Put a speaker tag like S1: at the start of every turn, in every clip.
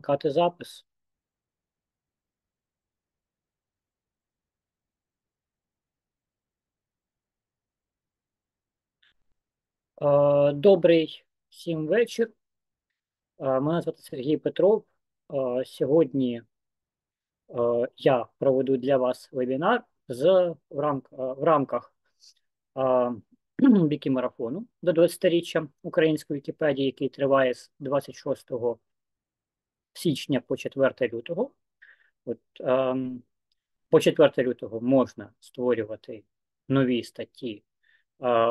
S1: вмикати запис. Добрий всім вечір. Мене звати Сергій Петров. Сьогодні я проведу для вас вебінар з, в, в рамках Вікімарафону до 20-річчя української Вікіпедії, який триває з 26 січня по 4 лютого. От, ем, По 4 лютого можна створювати нові статті е,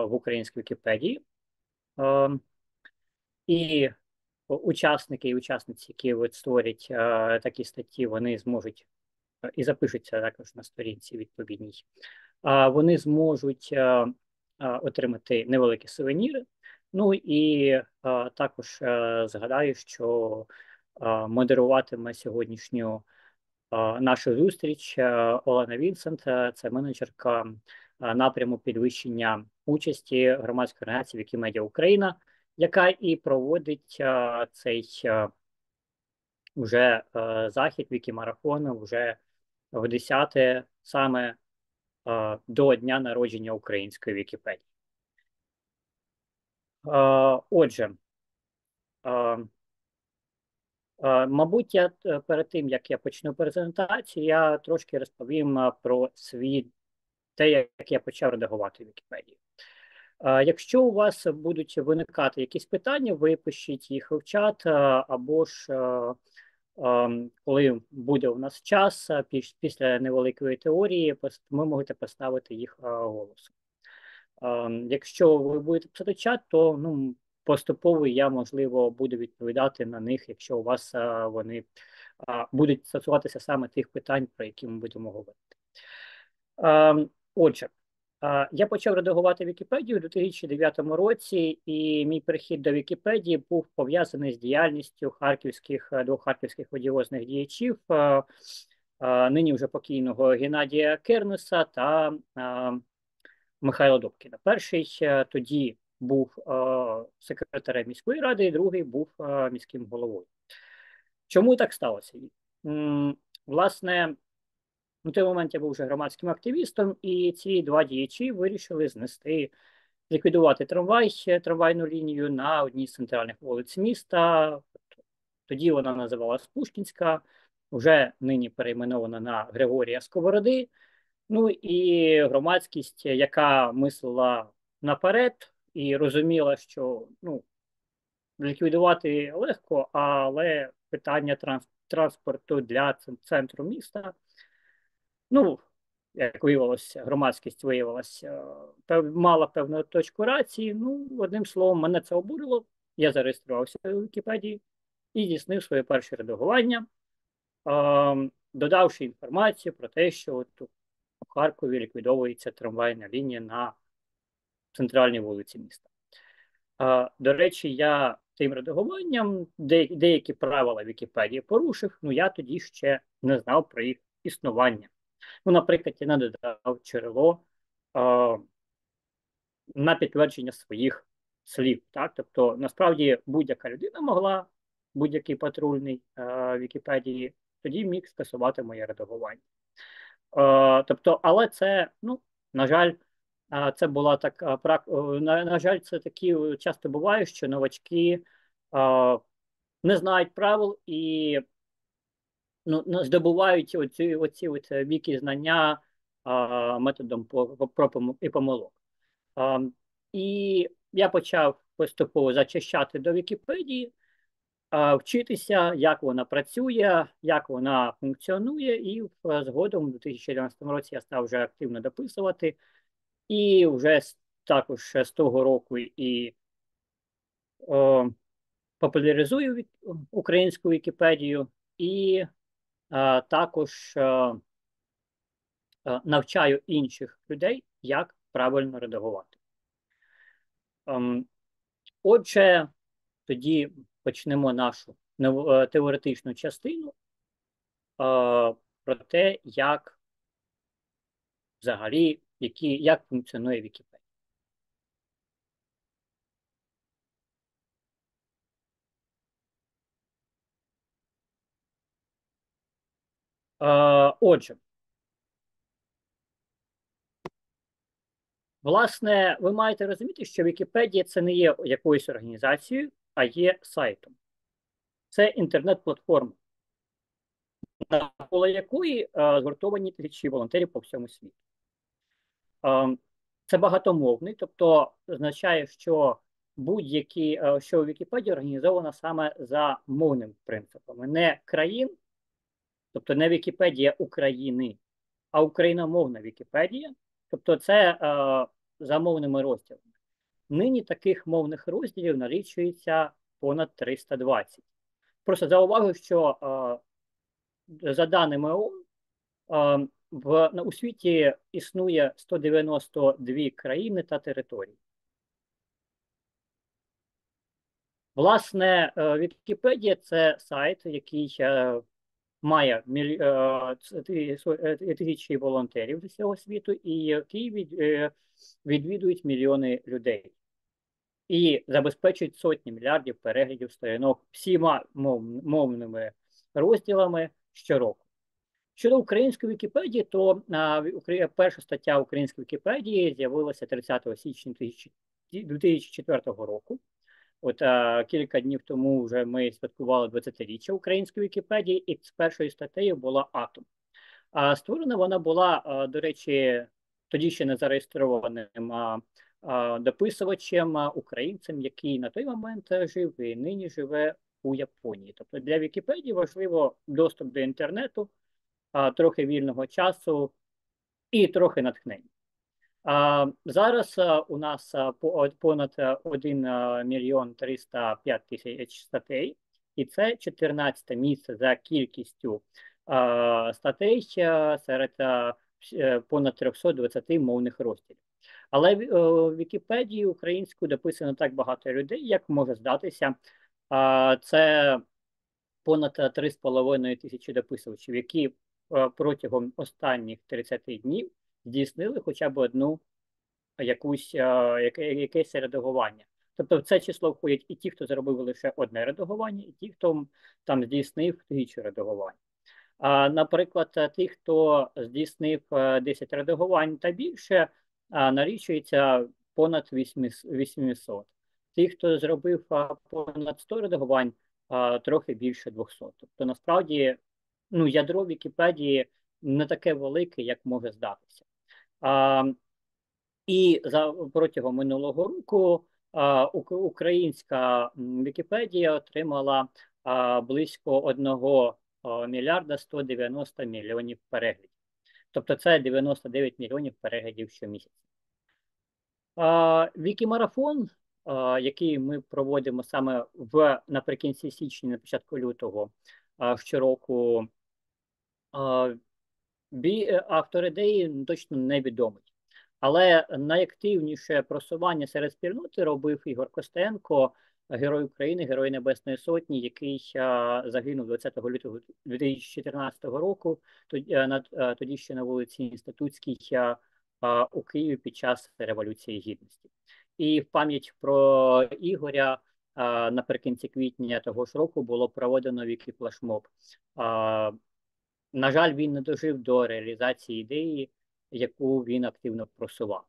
S1: в українській Вікіпедії. Ем, і учасники і учасниці, які от створять е, такі статті, вони зможуть е, і запишуться також на сторінці відповідній. Вони зможуть отримати невеликі сувеніри. Ну і також згадаю, що модеруватиме сьогоднішню нашу зустріч Олена Вінсент, це менеджерка напряму підвищення участі громадської організації Вікімедіа Україна, яка і проводить цей вже захід Вікімарафону вже в 10 саме до дня народження української Вікіпедії. Отже, Мабуть, я е, перед тим як я почну презентацію, я трошки розповім про свій те, як я почав редагувати Вікіпедію. Якщо у вас будуть виникати якісь питання, ви пишіть їх в чат, або ж коли буде у нас час після невеликої теорії, ви можете поставити їх голосом. Якщо ви будете писати чат, то ну, поступово я, можливо, буду відповідати на них, якщо у вас а, вони а, будуть стосуватися саме тих питань, про які ми будемо говорити. А, отже, а, я почав редагувати Вікіпедію у 2009 році, і мій перехід до Вікіпедії був пов'язаний з діяльністю харківських двох харківських одіозних діячів. Нині вже покійного Геннадія Кернеса та а, Михайла Добкіна. Перший тоді був секретарем міської ради, і другий був міським головою. Чому так сталося? Власне, на той момент я був вже громадським активістом, і ці два діячі вирішили знести, ліквідувати трамвай, трамвайну лінію на одній з центральних вулиць міста. Тоді вона називалась Пушкінська, вже нині перейменована на Григорія Сковороди. Ну і громадськість, яка мислила наперед, і розуміла, що ну, ліквідувати легко, але питання транс транспорту для центру міста, ну, як виявилося, громадськість виявилася, пев, мала певну точку рації. Ну, одним словом, мене це обурило. Я зареєструвався у Вікіпедії і здійснив своє перше редагування, е, додавши інформацію про те, що от у Харкові ліквідовується трамвайна лінія на центральній вулиці міста. До речі, я тим редагуванням деякі правила Вікіпедії порушив, ну я тоді ще не знав про їх існування. Ну, Наприклад, я не додав джерело на підтвердження своїх слів. Так? Тобто, насправді, будь-яка людина могла, будь-який патрульний е, Вікіпедії, тоді міг скасувати моє редагування. Е, тобто, але це, ну, на жаль, це була така на, на жаль, це такі часто буває, що новачки не знають правил і ну, здобувають оці оці от віки знання методом проб і помилок. І я почав поступово зачищати до Вікіпедії, вчитися, як вона працює, як вона функціонує, і згодом у 2011 році я став вже активно дописувати. І вже також з того року і о, популяризую українську Вікіпедію і а, також а, навчаю інших людей, як правильно редагувати. Um, отже, тоді почнемо нашу е, теоретичну частину а, про те, як взагалі які, як функціонує Вікіпедія. Отже, власне, ви маєте розуміти, що Вікіпедія це не є якоюсь організацією, а є сайтом. Це інтернет-платформа, навколо якої згуртовані тисячі волонтерів по всьому світу. Це багатомовний, тобто означає, що будь-які, що Вікіпедія організована саме за мовним принципами, не країн, тобто не Вікіпедія України, а україномовна Вікіпедія, тобто це е, за мовними розділами. Нині таких мовних розділів налічується понад 320. Просто зауважу, що е, за даними ООН, в, у світі існує 192 країни та території. Власне, е, Вікіпедія це сайт, який е, має е, тисячі волонтерів з усього світу, і який відвідують мільйони людей. І забезпечують сотні мільярдів переглядів сторінок всіма мовними розділами щороку. Щодо української Вікіпедії, то а, перша стаття української Вікіпедії з'явилася 30 січня 2004 року. От а, кілька днів тому вже ми святкували 20-річчя української Вікіпедії, і з першою статтею була Атом. А створена вона була, а, до речі, тоді ще не зареєстрованим а, а, дописувачем, а, українцем, який на той момент жив і нині живе у Японії. Тобто для Вікіпедії важливо доступ до інтернету, трохи вільного часу і трохи натхнення. Зараз у нас понад 1 мільйон 305 тисяч статей, і це 14 місце за кількістю статей серед е, понад 320 мовних розділів. Але в Вікіпедії українською дописано так багато людей, як може здатися. Це понад 3,5 тисячі дописувачів, які протягом останніх 30 днів здійснили хоча б одну якусь яке, якесь редагування. Тобто в це число входять і ті, хто зробив лише одне редагування, і ті, хто там здійснив тисячу редагувань. А, Наприклад, ті, хто здійснив 10 редагувань та більше, налічується понад 800. Ті, хто зробив понад 100 редагувань, трохи більше 200. Тобто, насправді, ну, ядро Вікіпедії не таке велике, як може здатися. А, І за протягом минулого року а, українська Вікіпедія отримала а, близько 1 мільярда 190 мільйонів переглядів. Тобто це 99 мільйонів переглядів щомісяця. Вікімарафон, який ми проводимо саме в наприкінці січня, на початку лютого щороку, автор ідеї точно невідомий. Але найактивніше просування серед спільноти робив Ігор Костенко, герой України, герой Небесної Сотні, який загинув 20 лютого 2014 року. Тоді, ще на вулиці Інститутській у Києві під час Революції Гідності. І в пам'ять про Ігоря наприкінці квітня того ж року було проведено вікі флешмоб. На жаль, він не дожив до реалізації ідеї, яку він активно просував.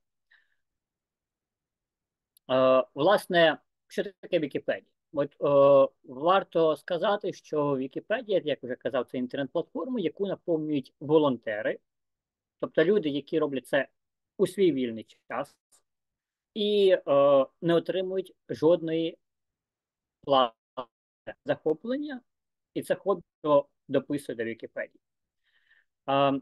S1: Е, власне, що таке Вікіпедія? От е, варто сказати, що Вікіпедія, як вже казав, це інтернет-платформа, яку наповнюють волонтери, тобто люди, які роблять це у свій вільний час, і е, не отримують жодної плати захоплення, і це хобі дописує до Вікіпедії.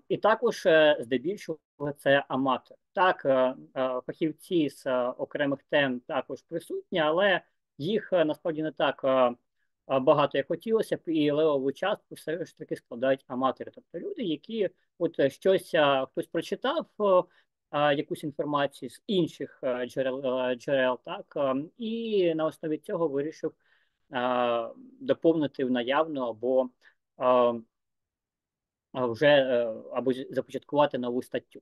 S1: І також е, здебільшого це аматор. Так, е, е, фахівці з окремих тем також присутні, але їх насправді не так багато як хотілося б, і левову частку все ж таки складають аматори. Тобто люди, які от щось хтось прочитав. Якусь інформацію з інших джерел джерел, так і на основі цього вирішив доповнити в наявну або вже е, або започаткувати нову статтю.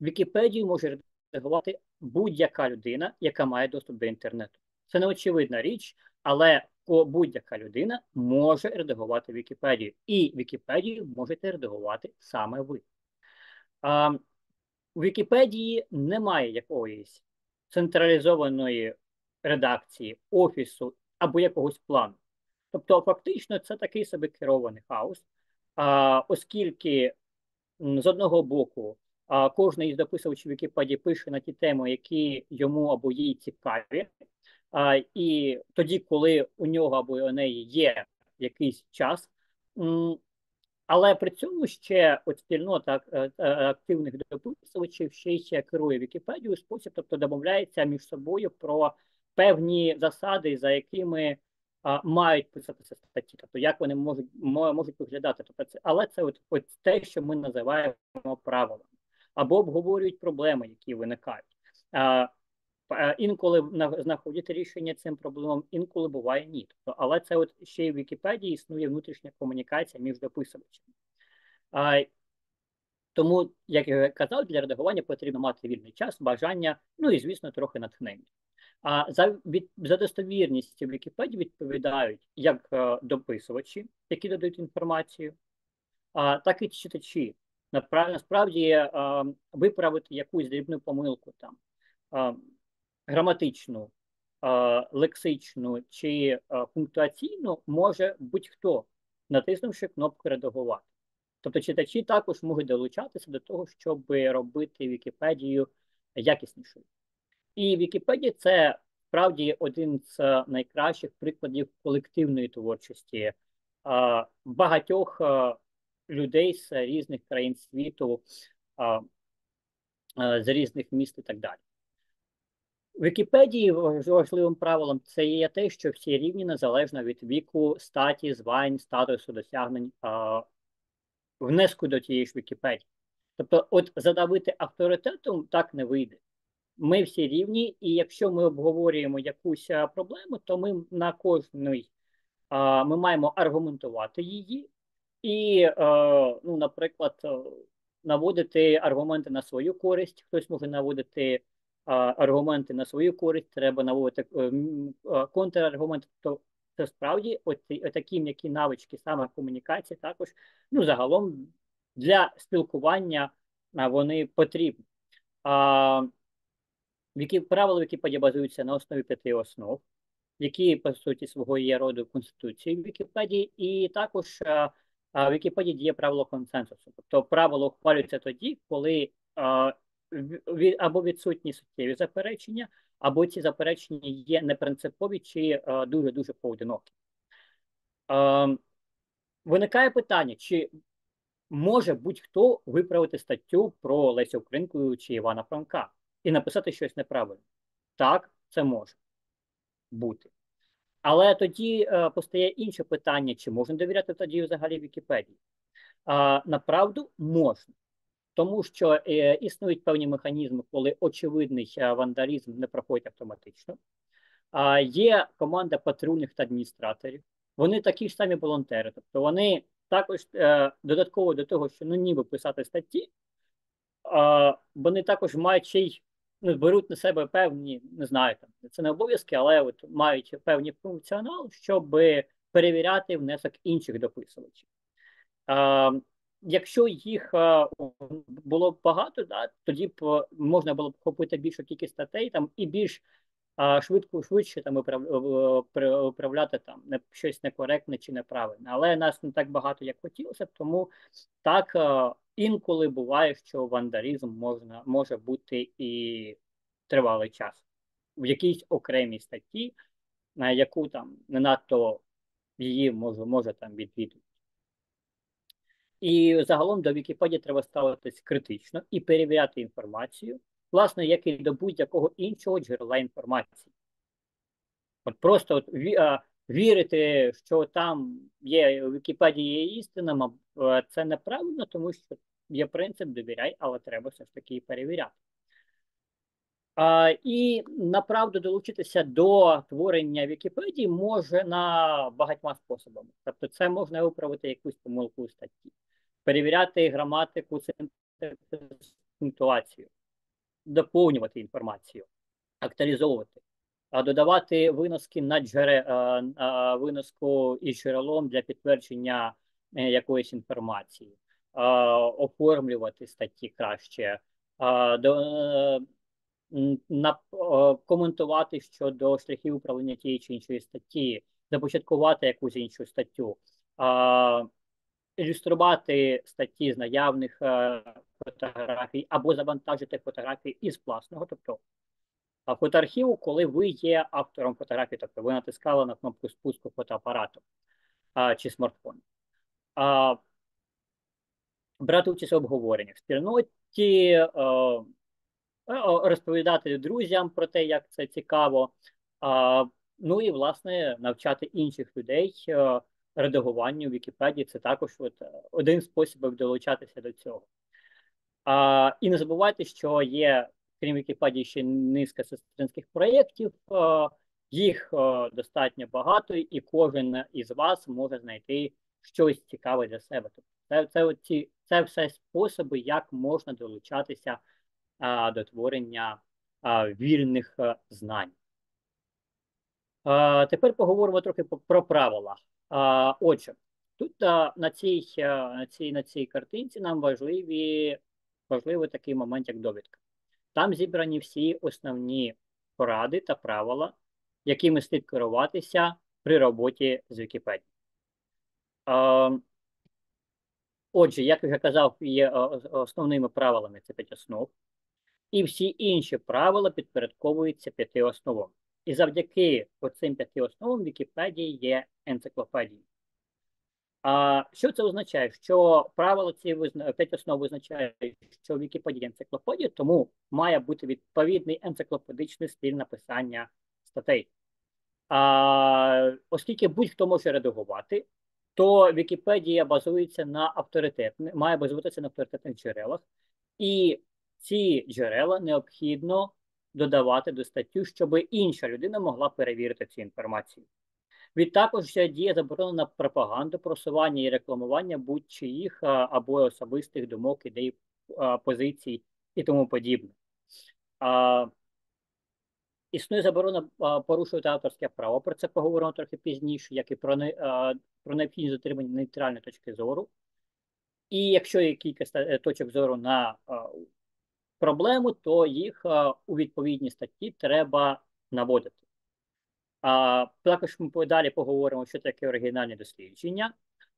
S1: Вікіпедію може редагувати будь-яка людина, яка має доступ до інтернету. Це не очевидна річ, але будь-яка людина може редагувати Вікіпедію, і Вікіпедію можете редагувати саме ви. У Вікіпедії немає якоїсь централізованої редакції, офісу або якогось плану. Тобто, фактично, це такий собі керований хаос, оскільки з одного боку кожен із дописувачів Вікіпедії пише на ті теми, які йому або їй цікаві. І тоді, коли у нього або у неї є якийсь час, але при цьому ще от спільнота е, е, активних дописувачів ще й керує Вікіпедію спосіб, тобто домовляється між собою про певні засади, за якими а, мають писатися статті, тобто як вони можуть можуть виглядати. Тобто це, але це от, от те, що ми називаємо правилами, або обговорюють проблеми, які виникають. А, Інколи знаходять рішення цим проблемам, інколи буває ні. Тобто, але це от ще й в Вікіпедії існує внутрішня комунікація між дописувачами. А, Тому, як я казав, для редагування потрібно мати вільний час, бажання, ну і, звісно, трохи натхнення. А за від за достовірність в Вікіпедії відповідають як е, дописувачі, які додають інформацію, а, так і читачі. Насправді е, виправити якусь дрібну помилку там. Е, граматичну, лексичну чи пунктуаційну може будь-хто, натиснувши кнопку редагувати. Тобто читачі також можуть долучатися до того, щоб робити Вікіпедію якіснішою. І Вікіпедія це справді один з найкращих прикладів колективної творчості багатьох людей з різних країн світу, з різних міст і так далі. В Вікіпедії важливим правилом це є те, що всі рівні незалежно від віку, статі, звань, статусу, досягнень внеску до тієї ж Вікіпедії. Тобто, от задавити авторитетом так не вийде. Ми всі рівні, і якщо ми обговорюємо якусь проблему, то ми на кожний ми маємо аргументувати її, і, ну, наприклад, наводити аргументи на свою користь, хтось може наводити аргументи на свою користь, треба наводити е, е, контраргументи. То це справді такі м'які навички, саме комунікації, також ну загалом для спілкування вони потрібні. А, які правила Вікіпедії базуються на основі п'яти основ, які по суті свого є роду конституції в Вікіпедії, і також а, в Вікіпедії діє правило консенсусу. Тобто правило ухвалюється тоді, коли а, або відсутні суттєві заперечення, або ці заперечення є непринципові чи дуже дуже поодинокі. Е, виникає питання, чи може будь-хто виправити статтю про Лесю Українку чи Івана Франка і написати щось неправильно? Так, це може бути. Але тоді е, постає інше питання: чи можна довіряти тоді взагалі Вікіпедії? Е, направду можна тому що е, існують певні механізми, коли очевидний е, вандалізм не проходить автоматично. А є команда патрульних та адміністраторів. Вони такі ж самі волонтери. Тобто вони також е, додатково до того, що ну ніби писати статті, е, вони також мають ще й беруть на себе певні, не знаю, там це не обов'язки, але от мають певний функціонал, щоб перевіряти внесок інших дописувачів. Е, якщо їх е, було б багато, да, тоді б е, можна було б купити більшу кількість статей там і більш швидко швидше там управляти там не щось некоректне чи неправильне. Але нас не так багато, як хотілося б, тому так інколи буває, що вандалізм можна може бути і тривалий час в якійсь окремій статті, на яку там не надто її може може там відвідувати. І загалом до Вікіпедії треба ставитись критично і перевіряти інформацію, власне, як і до будь-якого іншого джерела інформації. От просто от, вірити, що там є у Вікіпедії є істина, це неправильно, тому що є принцип довіряй, але треба все ж таки перевіряти. А, І направду долучитися до творення Вікіпедії може на багатьма способами. Тобто, це можна виправити якусь помилку у статті перевіряти граматику, пунктуацію, доповнювати інформацію, актуалізовувати. Додавати виноски на джере, виноску із джерелом для підтвердження якоїсь інформації, оформлювати статті краще, коментувати щодо шляхів управління тієї чи іншої статті, започаткувати якусь іншу статтю, ілюструвати статті з наявних фотографій або завантажити фотографії із власного, тобто фотоархіву, коли ви є автором фотографії, тобто ви натискали на кнопку спуску фотоапарату а, чи смартфону. А, Брати участь в обговореннях в спільноті, а, розповідати друзям про те, як це цікаво. А, Ну і власне навчати інших людей редагуванню в Вікіпедії. Це також от один спосіб долучатися до цього. А, І не забувайте, що є крім Вікіпедії, ще низка сестринських проєктів. Е, їх е, достатньо багато, і кожен із вас може знайти щось цікаве для себе. Тобто це це, оці, це все способи, як можна долучатися а, до творення а, вільних а, знань. А, Тепер поговоримо трохи про правила. А, Отже, тут а, на цій на цій, на цій картинці нам важливі, важливий такий момент, як довідка. Там зібрані всі основні поради та правила, якими слід керуватися при роботі з Вікіпедією. Отже, як я вже казав, є основними правилами це п'ять основ, і всі інші правила підпорядковуються п'яти основам. І завдяки цим п'яти основам Вікіпедії є енциклопедією. А що це означає? Що правило ці п'ять основ визначає, що Вікіпедія енциклопедія, тому має бути відповідний енциклопедичний стиль написання статей. А, Оскільки будь-хто може редагувати, то Вікіпедія базується на авторитетних, має базуватися на авторитетних джерелах, і ці джерела необхідно додавати до статтю, щоб інша людина могла перевірити цю інформацію. Відтакож діє заборонена пропаганда, просування і рекламування будь-чиїх або особистих думок, ідей, позицій і тому подібне. Існує заборона порушувати авторське право. Про це поговоримо трохи пізніше, як і про не, про необхідність дотримання нейтральної точки зору. І якщо є кілька е, точок зору на проблему, то їх у відповідній статті треба наводити. А, Також ми далі поговоримо, що таке оригінальне дослідження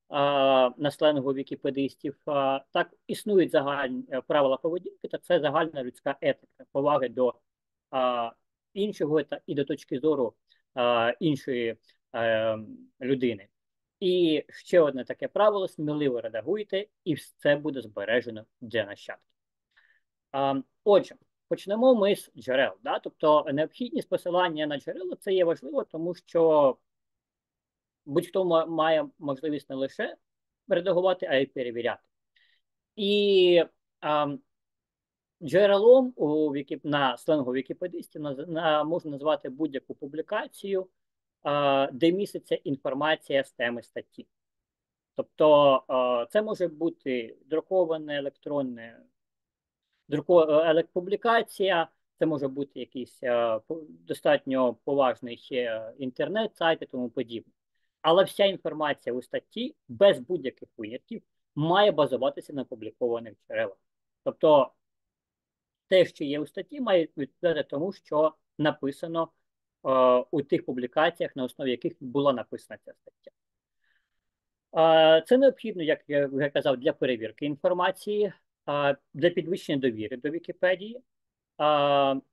S1: а, на сленгу вікіпедистів. А, Так, існують загальні е, правила поведінки, та це загальна людська етика, поваги до а, іншого та і до точки зору а, іншої а, е, людини. І ще одне таке правило: сміливо редагуйте, і це буде збережено для нащадків. А, Отже. Почнемо ми з джерел. Да? Тобто необхідність посилання на джерела це є важливо, тому що будь-хто має можливість не лише редагувати, а й перевіряти. І а, джерелом у Вікі... на сленгу Вікіпедистів на, на, можна назвати будь-яку публікацію, а, де міститься інформація з теми статті. Тобто а, це може бути друковане електронне електропублікація, це може бути якийсь е, достатньо поважний інтернет-сайт і тому подібне. Але вся інформація у статті без будь-яких винятків має базуватися на публікованих джерелах. Тобто те, що є у статті, має відповідати тому, що написано е, у тих публікаціях, на основі яких була написана ця стаття. Е, це необхідно, як я вже казав, для перевірки інформації, для підвищення довіри до Вікіпедії,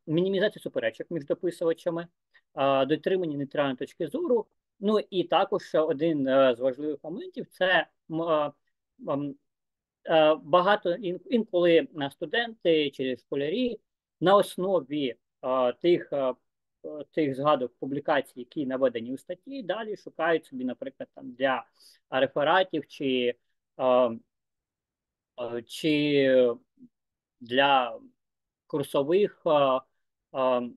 S1: мінімізація суперечок між дописувачами, дотримання нейтральної точки зору. Ну і також один е, з важливих моментів це багато інколи студенти чи школярі на основі тих тих згадок публікацій, які наведені у статті, далі шукають собі, наприклад, там для рефератів чи Е, чи для курсових е, е,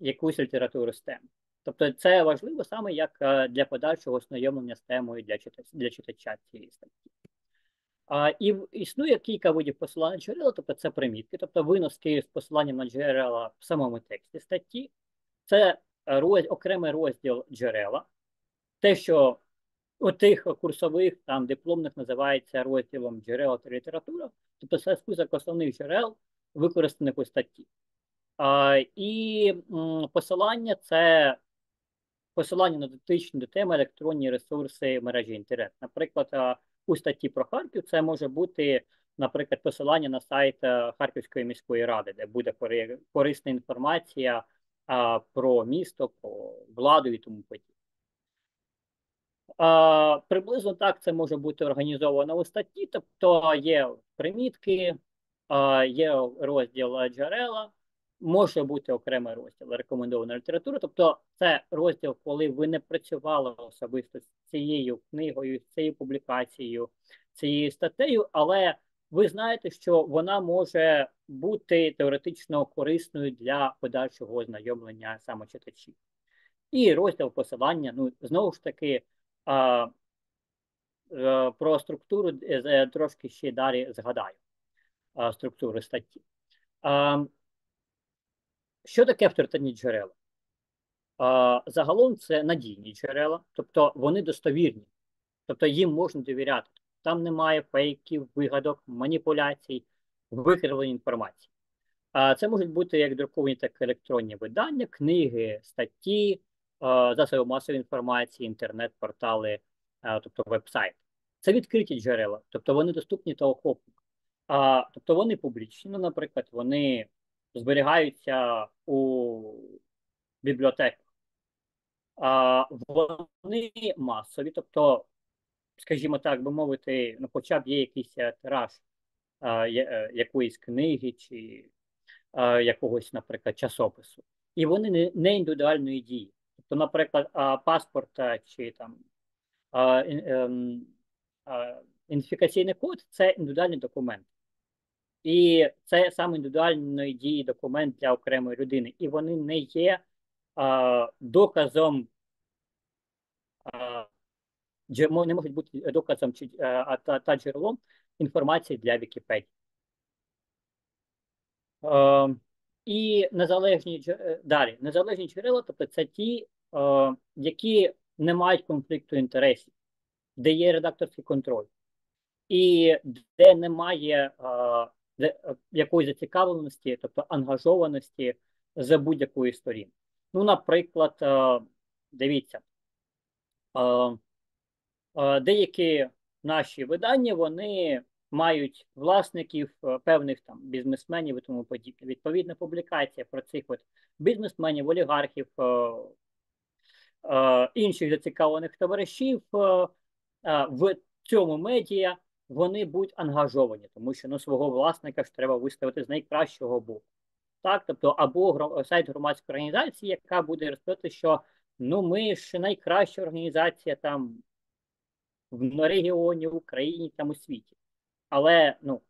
S1: якусь літературу тем. Тобто це важливо саме як для подальшого ознайомлення з темою для читача, для читача цієї статті. А, І існує кілька видів посилання на джерела, тобто це примітки, тобто виноски з посиланням на джерела в самому тексті статті. Це роз, окремий розділ джерела. Те, що у тих курсових там дипломних називається розділом джерела та література, тобто це список основних джерел, використаних у статті. А, І м, посилання це посилання на дотичні до теми електронні ресурси мережі інтернет. Наприклад, у статті про Харків це може бути, наприклад, посилання на сайт Харківської міської ради, де буде корисна інформація а, про місто, про владу і тому подібне. А, Приблизно так це може бути організовано у статті, тобто є примітки, а, є розділ джерела, може бути окремий розділ рекомендована література. Тобто, це розділ, коли ви не працювали особисто з цією книгою, з цією публікацією, цією статтею, але ви знаєте, що вона може бути теоретично корисною для подальшого ознайомлення саме читачів. І розділ посилання, ну знову ж таки. А, е, про структуру е, трошки ще далі згадаю структуру статті. Що таке авторитетні джерела? Загалом це надійні джерела, тобто вони достовірні, тобто їм можна довіряти. Там немає фейків, вигадок, маніпуляцій, викривлення інформації. Це можуть бути як друковані, так і електронні видання, книги, статті, засоби масової інформації, інтернет-портали, тобто веб-сайт. Це відкриті джерела, тобто вони доступні та охопні. Тобто вони публічні, ну, наприклад, вони зберігаються у бібліотеках. Вони масові, тобто, скажімо так, би мовити, ну, хоча б є якийсь тираж е, якоїсь книги чи якогось, наприклад, часопису. І вони не, не індивідуальної дії. Тобто, наприклад, паспорт чи там ем, ідентифікаційний код це індивідуальний документ. І це саме індивідуальної дії документ для окремої людини. І вони не є доказом, а, не можуть бути доказом чи а, та, та джерелом інформації для Вікіпедії. І незалежні е, далі, незалежні джерела, тобто це ті, а, які не мають конфлікту інтересів, де є редакторський контроль, і де немає. А, Е, якоїсь зацікавленості, тобто ангажованості з будь-якої сторін. Ну, наприклад, е, дивіться, е, деякі наші видання вони мають власників певних там бізнесменів і тому подібне. Відповідна публікація про цих от бізнесменів, олігархів, інших зацікавлених товаришів в цьому медіа вони будуть ангажовані, тому що ну, свого власника ж треба виставити з найкращого боку. Так, тобто, або сайт громадської організації, яка буде розповідати, що ну ми ж найкраща організація там в регіоні, в Україні там у світі. Але ну,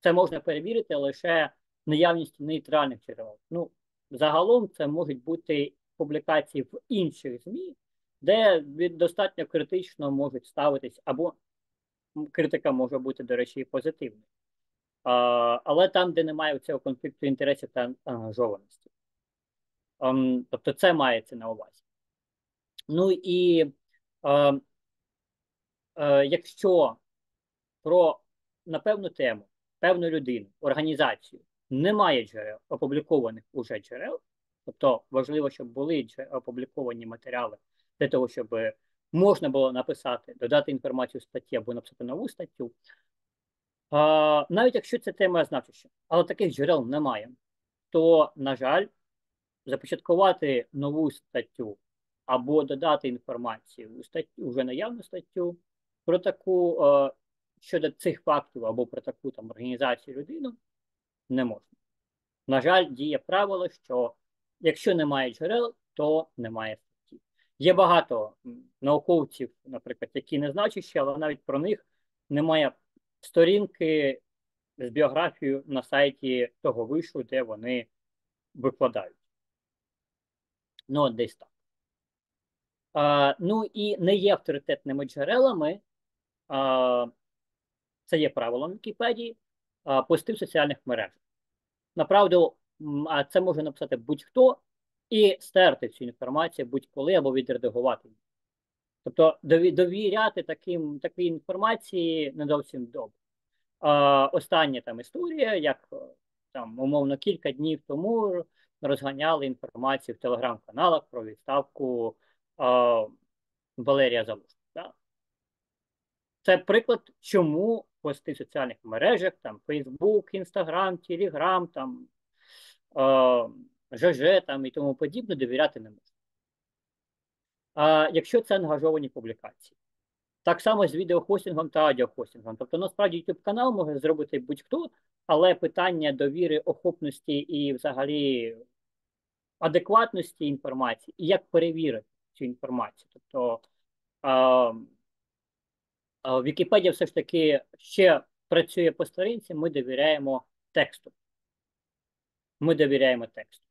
S1: це можна перевірити лише наявністю нейтральних джерел. Ну, загалом це можуть бути публікації в інших ЗМІ, де достатньо критично можуть ставитись або критика може бути, до речі, позитивною. А, Але там, де немає цього конфлікту інтересів та ангажованості. Um, тобто це мається на увазі. Ну і е, е, якщо про на певну тему, певну людину, організацію немає джерел, опублікованих уже джерел, тобто важливо, щоб були опубліковані матеріали для того, щоб можна було написати, додати інформацію в статті або написати нову статтю. А, Навіть якщо ця тема значуща, але таких джерел немає, то, на жаль, започаткувати нову статтю або додати інформацію у статтю, вже наявну статтю про таку щодо цих фактів або про таку там організацію людину не можна. На жаль, діє правило, що якщо немає джерел, то немає Є багато науковців, наприклад, які не значущі, але навіть про них немає сторінки з біографією на сайті того вишу, де вони викладають. Ну, десь так. А, Ну і не є авторитетними джерелами. А, Це є правилом Вікіпедії, пости в соціальних мережах. Направду, а це може написати будь-хто і стерти цю інформацію будь-коли або відредагувати її. Тобто довіряти таким, такій інформації не зовсім добре. А, Остання там історія, як там умовно кілька днів тому розганяли інформацію в телеграм-каналах про відставку а, Валерія Залужного. Да? Це приклад, чому пости в соціальних мережах, там Facebook, Instagram, Telegram, там а, ЖЖ там і тому подібне довіряти не можна. А якщо це ангажовані публікації. Так само з відеохостингом та аудіохостингом. Тобто, насправді, YouTube канал може зробити будь-хто, але питання довіри, охопності і взагалі адекватності інформації, і як перевірити цю інформацію. Тобто а, Вікіпедія все ж таки ще працює по сторінці, ми довіряємо тексту. Ми довіряємо тексту.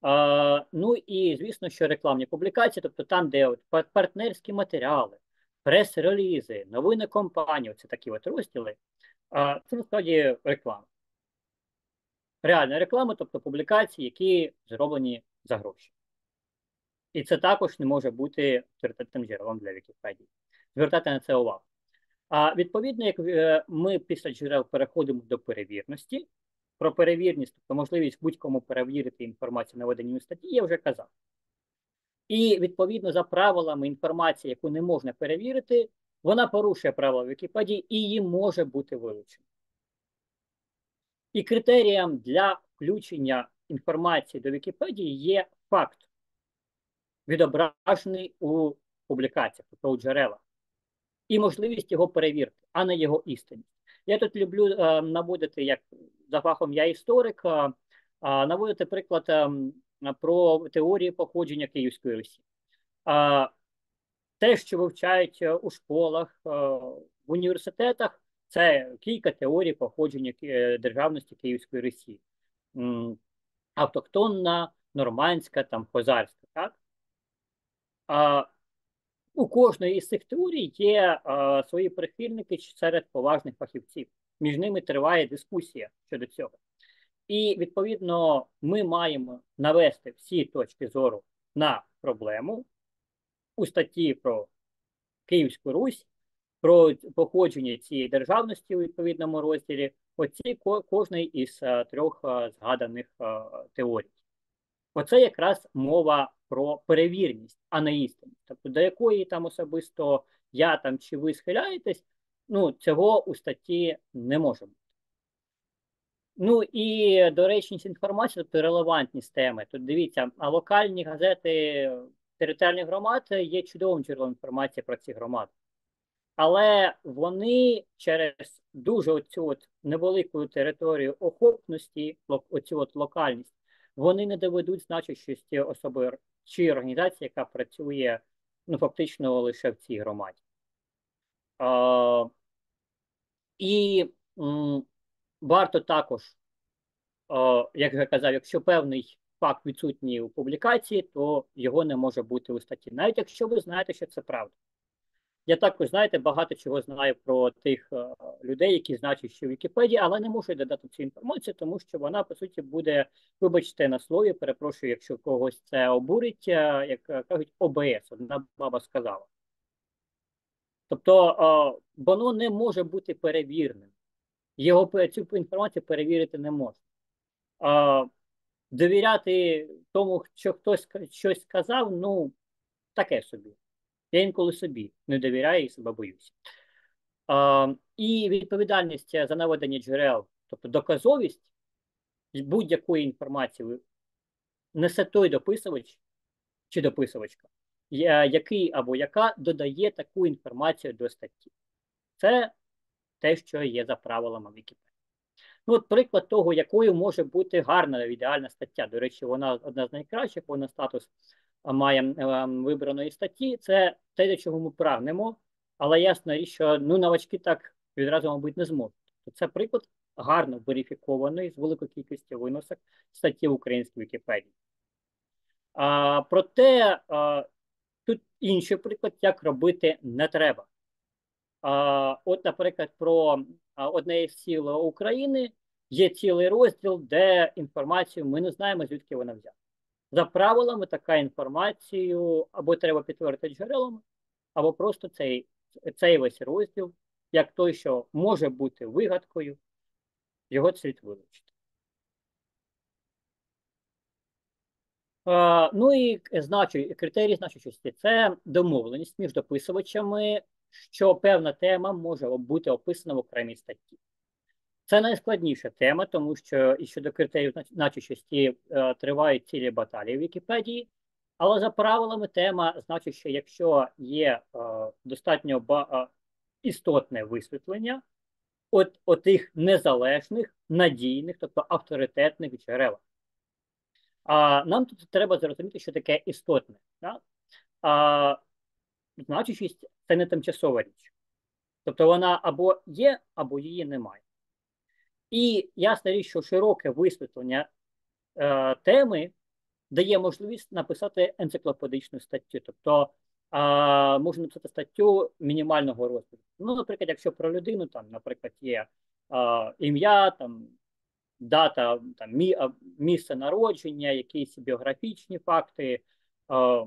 S1: А, Ну і звісно, що рекламні публікації, тобто там, де от партнерські матеріали, прес-релізи, новини компанії, це такі от розділи, а, це насправді реклама. Реальна реклама, тобто публікації, які зроблені за гроші. І це також не може бути авторитетним джерелом для Вікіпедії. Звертати на це увагу. А відповідно, як е, ми після джерел переходимо до перевірності, про перевірність, тобто можливість будь-кому перевірити інформацію на веденні статті, я вже казав. І відповідно за правилами інформації, яку не можна перевірити, вона порушує правила Вікіпедії і її може бути вилучена. І критерієм для включення інформації до Вікіпедії є факт, відображений у публікаціях, тобто у джерелах, і можливість його перевірити, а не його істинність. Я тут люблю е, наводити, як за фахом я історик, е, наводити приклад е, про теорії походження Київської Русі. Е, те, що вивчають у школах, е, в університетах, це кілька теорій походження е, державності Київської Русі. Автохтонна, нормандська, там, хозарська. Так? А, У кожної із цих теорій є а, свої прихильники серед поважних фахівців. Між ними триває дискусія щодо цього. І, відповідно, ми маємо навести всі точки зору на проблему у статті про Київську Русь про походження цієї державності у відповідному розділі, оці кожної із а, трьох а, згаданих а, теорій. Оце якраз мова про перевірність, а не істину. Тобто, до якої там особисто я там чи ви схиляєтесь, ну цього у статті не може бути. Ну і доречність інформації, тобто релевантність теми. Тут дивіться, а локальні газети територіальних громад є чудовим джерелом інформації про ці громади але вони через дуже оцю от невелику територію охопності, оцю от локальність, вони не доведуть значущості особи чи організація, яка працює ну, фактично лише в цій громаді. А, І м, варто також, а, як я казав, якщо певний факт відсутній у публікації, то його не може бути у статті, навіть якщо ви знаєте, що це правда. Я також, знаєте, багато чого знаю про тих е, людей, які значать, що в Вікіпедії, але не можу додати цю інформацію, тому що вона, по суті, буде, вибачте, на слові, перепрошую, якщо когось це обурить, е, як кажуть, ОБС, одна баба сказала. Тобто е, воно не може бути перевіреним. Його цю інформацію перевірити не можна. Е, довіряти тому, що хтось щось сказав, ну, таке собі. Я інколи собі не довіряю і себе боюся. А, І відповідальність за наведення джерел, тобто доказовість будь-якої інформації несе той дописувач чи дописувачка, який або яка додає таку інформацію до статті. Це те, що є за правилами Вікіпедії. Ну, от приклад того, якою може бути гарна ідеальна стаття. До речі, вона одна з найкращих, вона статус має е, вибраної статті, це те, до чого ми прагнемо, але річ, що ну, новачки так відразу, мабуть, не зможуть. Тобто це приклад гарно верифікований з великою кількістю виносок статті в українській Вікіпедії. А, Проте а, тут інший приклад, як робити не треба. А, От, наприклад, про одне із сіл України є цілий розділ, де інформацію ми не знаємо, звідки вона взята. За правилами, така інформацію або треба підтвердити джерелами, або просто цей, цей весь розділ, як той, що може бути вигадкою, його слід вилучити. Ну і значу, критерії значущості це домовленість між дописувачами, що певна тема може бути описана в окремій статті. Це найскладніша тема, тому що і щодо критеріїв значущості е, тривають цілі баталії в Вікіпедії. Але за правилами тема значить, що якщо є е, достатньо е, істотне висвітлення от, от тих незалежних, надійних, тобто авторитетних джерел. А нам тут треба зрозуміти, що таке істотне. Да? А, Значущість це не тимчасова річ. Тобто вона або є, або її немає. І ясна річ, що широке висвітлення е, теми дає можливість написати енциклопедичну статтю. Тобто е, можна написати статтю мінімального розміру. Ну, наприклад, якщо про людину, там, наприклад, є е, ім'я, там, дата, там, мі, місце народження, якісь біографічні факти, е,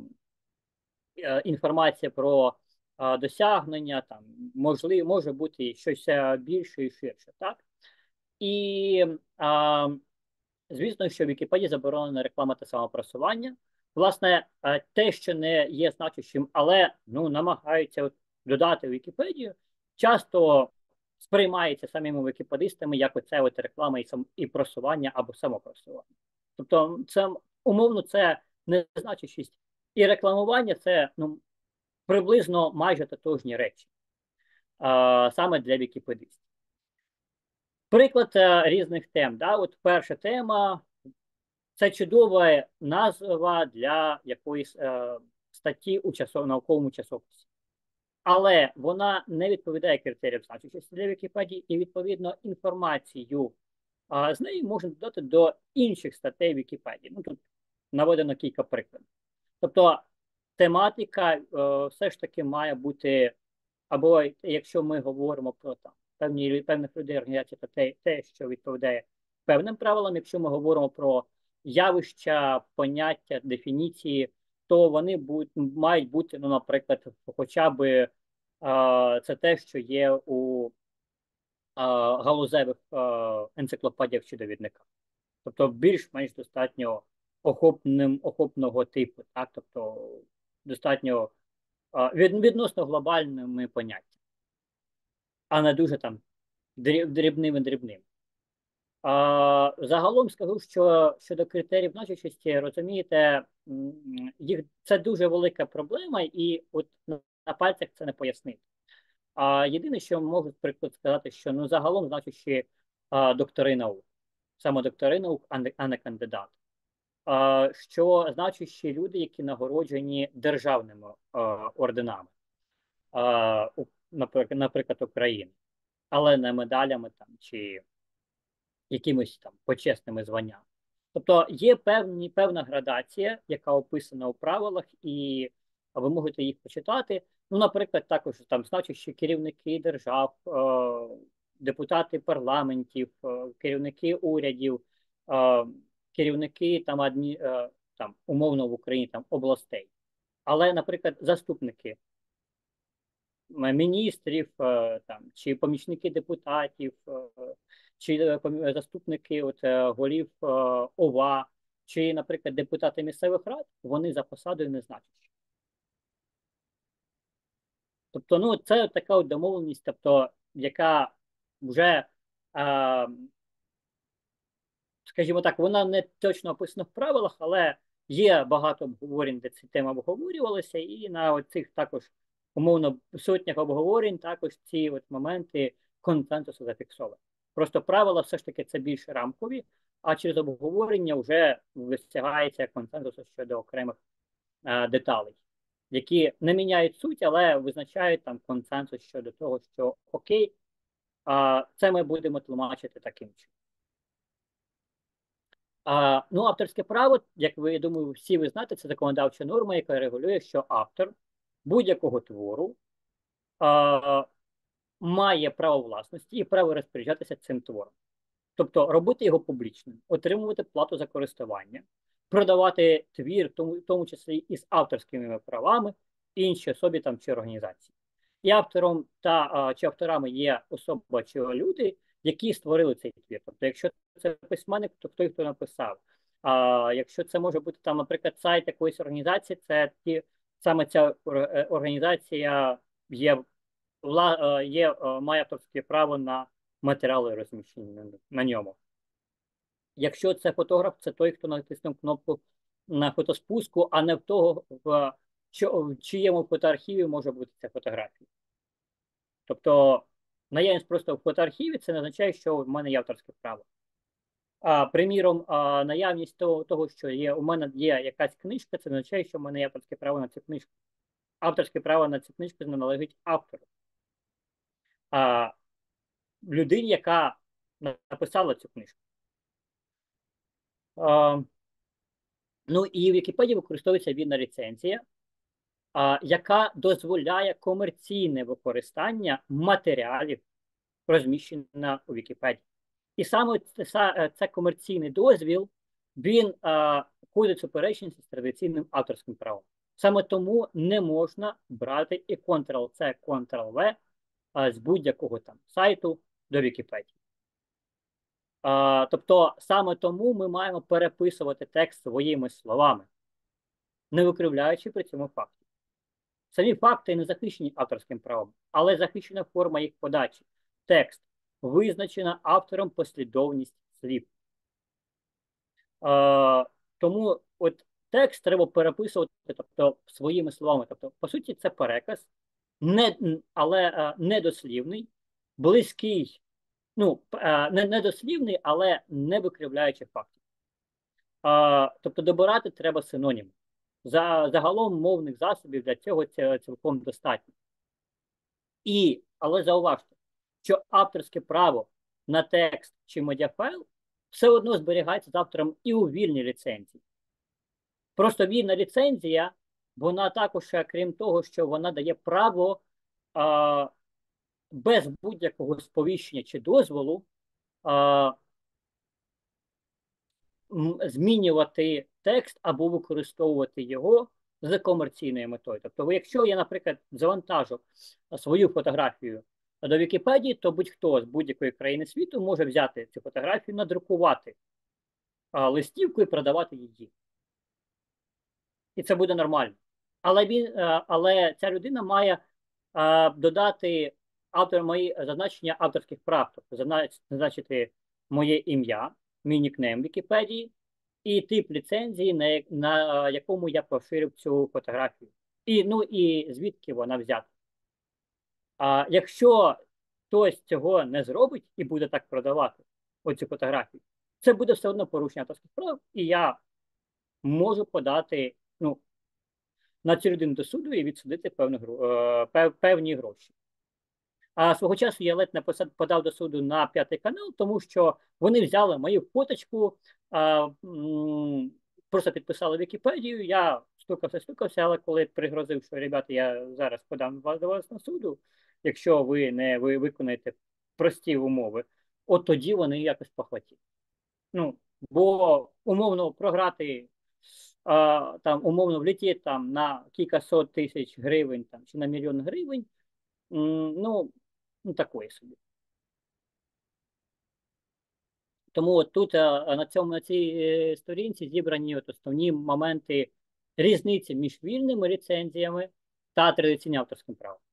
S1: е, інформація про е, досягнення, там, можливо, може бути щось більше і ширше. так? І, а, звісно, що в Вікіпедії заборонена реклама та самопросування. Власне, те, що не є значущим, але ну, намагаються додати Вікіпедію, часто сприймається самими вікіпедистами як оце от реклама і сам, і просування або самопросування. Тобто, це умовно це незначущість. І рекламування це ну, приблизно майже тотожні речі, а, саме для вікіпедистів. Приклад е, різних тем. Да? От Перша тема це чудова назва для якоїсь е, статті у часов, науковому часописі. Але вона не відповідає критеріям значущості для Вікіпедії, і, відповідно, інформацію а, з неї можна додати до інших статей Вікіпедії. Ну, Тут наведено кілька прикладів. Тобто тематика е, все ж таки має бути, або якщо ми говоримо про там певні певних людей організації, то те, те, що відповідає певним правилам. Якщо ми говоримо про явища, поняття, дефініції, то вони будуть мають бути, ну, наприклад, хоча б а, це те, що є у а, галузевих а, енциклопедіях чи довідниках. Тобто більш-менш достатньо охопним, охопного типу, так, тобто достатньо від, відносно глобальними поняттями а не дуже там дрібним і дрібним. А, Загалом скажу, що щодо критеріїв значущості, розумієте, їх це дуже велика проблема, і от на пальцях це не пояснити. А єдине, що можу приклад сказати, що ну загалом значущі а, доктори наук, саме доктори наук, а не, кандидат. А, що значущі люди, які нагороджені державними а, орденами. А, наприклад, України, але не медалями там чи якимось там почесними званнями. Тобто є певні, певна градація, яка описана у правилах, і ви можете їх почитати. Ну, наприклад, також там значущі керівники держав, е, депутати парламентів, е, керівники урядів, е, керівники там адмі, там умовно в Україні там областей. Але, наприклад, заступники міністрів е, там чи помічники депутатів, е, чи е, заступники от, голів ОВА, чи, наприклад, депутати місцевих рад, вони за посадою не значать. Тобто, ну, це така от домовленість, тобто, яка вже, а, скажімо так, вона не точно описана в правилах, але є багато обговорень, де ці теми обговорювалися, і на цих також умовно сотнях обговорень також ці от моменти консенсусу зафіксовані. Просто правила все ж таки це більш рамкові, а через обговорення вже висягається консенсус щодо окремих е, деталей, які не міняють суть, але визначають там консенсус щодо того, що окей, е, це ми будемо тлумачити таким чином. А, Ну, авторське право, як ви я думаю, всі ви знаєте, це законодавча норма, яка регулює, що автор будь-якого твору а, має право власності і право розпоряджатися цим твором. Тобто робити його публічним, отримувати плату за користування, продавати твір, в тому числі із авторськими правами іншій особі там чи організації. І автором та а, чи авторами є особа чи люди, які створили цей твір. Тобто, якщо це письменник, то той, хто написав. А якщо це може бути там, наприклад, сайт якоїсь організації, це ті саме ця е, організація є е, є, е, має авторське право на матеріали розміщені на ньому. Якщо це фотограф, це той, хто натиснув кнопку на фотоспуску, а не в того, в, в чиєму фотоархіві може бути ця фотографія. Тобто наявність просто в фотоархіві це не означає, що в мене є авторське право. А, Приміром, а, наявність того, того, що є, у мене є якась книжка, це означає, що в мене є авторське право на цю книжку. Авторське право на цю книжку не належить автору. А, Людині, яка написала цю книжку. А, Ну і в Вікіпедії використовується вільна ліцензія, а, яка дозволяє комерційне використання матеріалів, розміщених у Вікіпедії. І саме це, це комерційний дозвіл, він ходить суперечність з традиційним авторським правом. Саме тому не можна брати і Ctrl-C, Ctrl-V з будь-якого там сайту до Вікіпедії. А, Тобто саме тому ми маємо переписувати текст своїми словами, не викривляючи при цьому факти. Самі факти не захищені авторським правом, але захищена форма їх подачі. Текст визначена автором послідовність слів. А, Тому от текст треба переписувати тобто, своїми словами. Тобто, по суті, це переказ, не, але недослівний, близький ну, е, не недослівний, але не викривляючи фактів. А, Тобто добирати треба синонім. За загалом мовних засобів для цього цілком достатньо. І, але зауважте, що авторське право на текст чи медіафайл все одно зберігається з автором і у вільній ліцензії. Просто вільна ліцензія, вона також, крім того, що вона дає право а, без будь-якого сповіщення чи дозволу а, змінювати текст або використовувати його з комерційною метою. Тобто, якщо я, наприклад, завантажу свою фотографію до Вікіпедії, то будь-хто з будь-якої країни світу може взяти цю фотографію, надрукувати листівку і продавати її. І це буде нормально. Але він, але ця людина має а, додати автор мої зазначення авторських прав, тобто зазначити моє ім'я, мій нікнейм Вікіпедії і тип ліцензії, на, на якому я поширив цю фотографію. І ну і звідки вона взята. А якщо хтось цього не зробить і буде так продавати оцю фотографію, це буде все одно порушення авторських прав, і я можу подати ну, на цю людину до суду і відсудити певні, е, певні гроші. А свого часу я ледь не подав до суду на п'ятий канал, тому що вони взяли мою фоточку, а, просто підписали Вікіпедію. Я стукався, стукався, але коли пригрозив, що ребята, я зараз подам вас до вас на суду, якщо ви не ви виконаєте прості умови, от тоді вони якось похватили. Ну, бо умовно програти. А, там умовно влетіти там на кількасот тисяч гривень там чи на мільйон гривень. Ну ну такої собі. Тому от тут е, на цьому на цій е, сторінці зібрані от основні моменти різниці між вільними ліцензіями та традиційним авторським правом.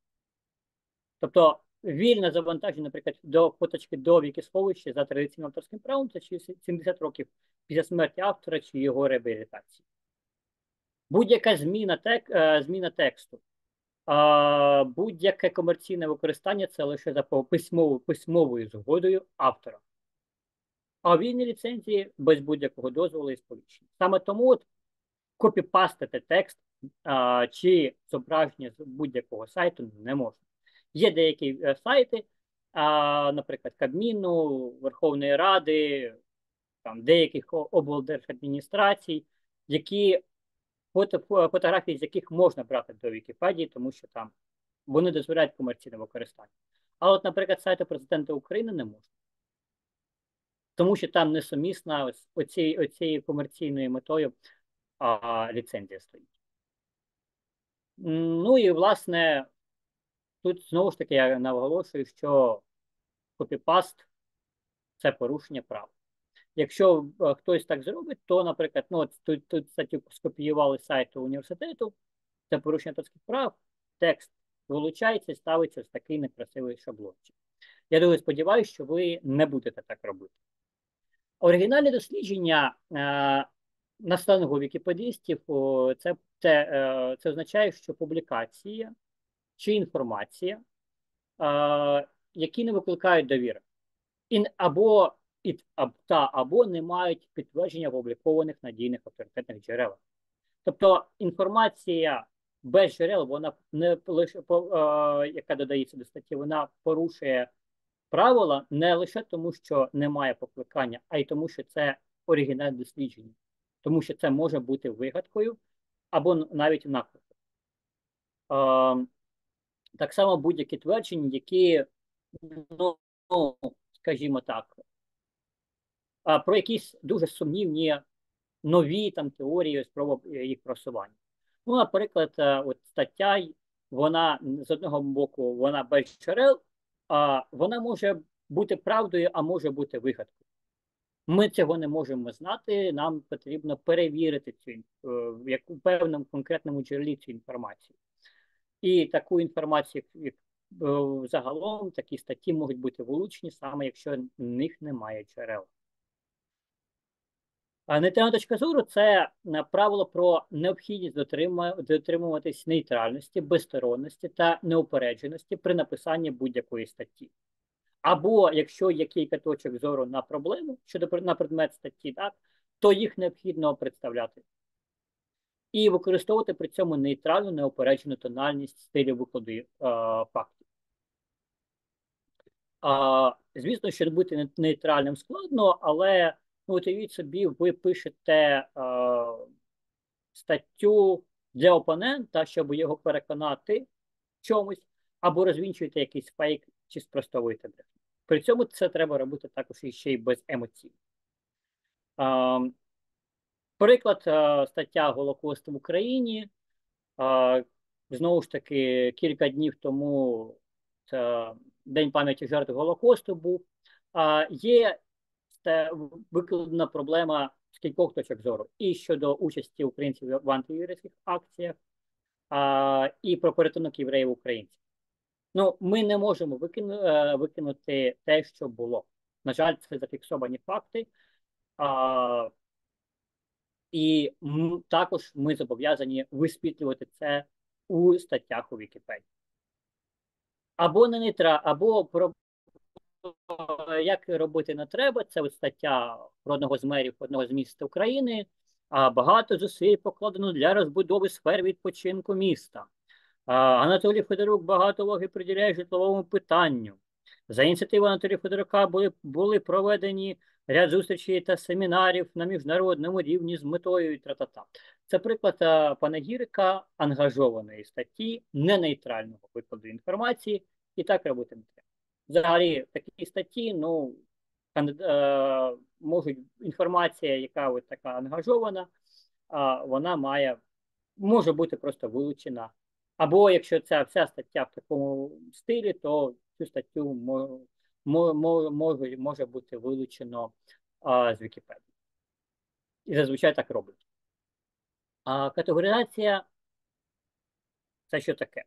S1: Тобто вільне завантаження, наприклад, до фоточки до вікісховища за традиційним авторським правом це 70 років після смерті автора чи його реабілітації. Будь-яка зміна тек, е, зміна тексту будь-яке комерційне використання це лише за письмовою письмовою згодою автора. А вільні ліцензії без будь-якого дозволу і сповіщення. Саме тому от копіпастити текст а, чи зображення з будь-якого сайту не можна. Є деякі е, сайти, а, наприклад, Кабміну, Верховної Ради, там деяких облдержадміністрацій, які фото, фотографії, з яких можна брати до Вікіпедії, тому що там вони дозволяють комерційне використання. А от, наприклад, сайту президента України не можна. тому що там несумісна оцією оцією комерційною метою а, ліцензія стоїть. Ну і власне, тут знову ж таки я наголошую, що копіпаст це порушення прав. Якщо е, хтось так зробить, то, наприклад, ну, тут, тут статтю скопіювали з сайту університету, це порушення авторських прав, текст вилучається і ставиться в такий некрасивий шаблончик. Я дуже сподіваюся, що ви не будете так робити. Оригінальне дослідження е, наставного вікіпедистів це, це, е, це означає, що публікація чи інформація, е, які не викликають довіри, або та або не мають підтвердження в облікованих надійних авторитетних джерелах. Тобто інформація без джерел, вона не лише е, яка додається до статті, вона порушує правила не лише тому, що немає покликання, а й тому, що це оригінальне дослідження, тому що це може бути вигадкою або навіть накладом. Е, так само будь-які твердження, які, ну, скажімо так, про якісь дуже сумнівні нові там теорії спроба їх просування. Ну, наприклад, е, от стаття, вона з одного боку, вона без джерел, а вона може бути правдою, а може бути вигадкою. Ми цього не можемо знати, нам потрібно перевірити цю е, як певному конкретному джерелі цю інформацію. І таку інформацію, е, загалом, такі статті можуть бути вилучені, саме якщо в них немає джерел. Нейтральна точка зору це е, правило про необхідність дотримуватись нейтральності, безсторонності та неупередженості при написанні будь-якої статті. Або якщо є кілька точок зору на проблему щодо на предмет статті, так, то їх необхідно представляти. І використовувати при цьому нейтральну неупереджену тональність стилю викладу е, фактів. Звісно, що бути нейтральним складно, але Ну, уявіть собі, ви пишете е, статтю для опонента, щоб його переконати в чомусь, або розвінчуєте якийсь фейк чи спростовуєте брехню. При цьому це треба робити також іще й без емоцій. Е, приклад, е, стаття Голокост в Україні. Е, знову ж таки, кілька днів тому це День пам'яті жертв Голокосту був. Е, є викладена проблема з кількох точок зору і щодо участі українців в антиюрійських акціях, і про порятунок євреїв українців. Ну, ми не можемо викину, викинути те, що було. На жаль, це зафіксовані факти. І також ми зобов'язані висвітлювати це у статтях у Вікіпедії. Або не нейтрал, або про як робити не треба, це от стаття про одного з мерів одного з міст України. А багато зусиль покладено для розбудови сфер відпочинку міста. А, Анатолій Федорук багато уваги приділяє житловому питанню. За ініціативою Анатолія Федорука були були проведені ряд зустрічей та семінарів на міжнародному рівні з метою тра-та-та. Це приклад панегірика ангажованої статті, не нейтрального викладу інформації, і так робити не треба. Взагалі, такі статті, ну, е, можуть інформація, яка от така ангажована, вона має, може бути просто вилучена. Або якщо ця вся стаття в такому стилі, то цю статтю може, може бути вилучено а, з Вікіпедії. І зазвичай так роблять. А категоризація це що таке?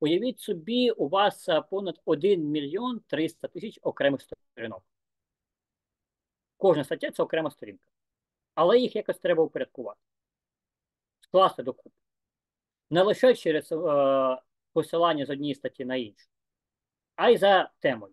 S1: Уявіть собі, у вас понад 1 мільйон 300 тисяч окремих сторінок. Кожна стаття це окрема сторінка. Але їх якось треба упорядкувати, скласти докупи. Не лише через е, посилання з однієї статті на іншу, а й за темою.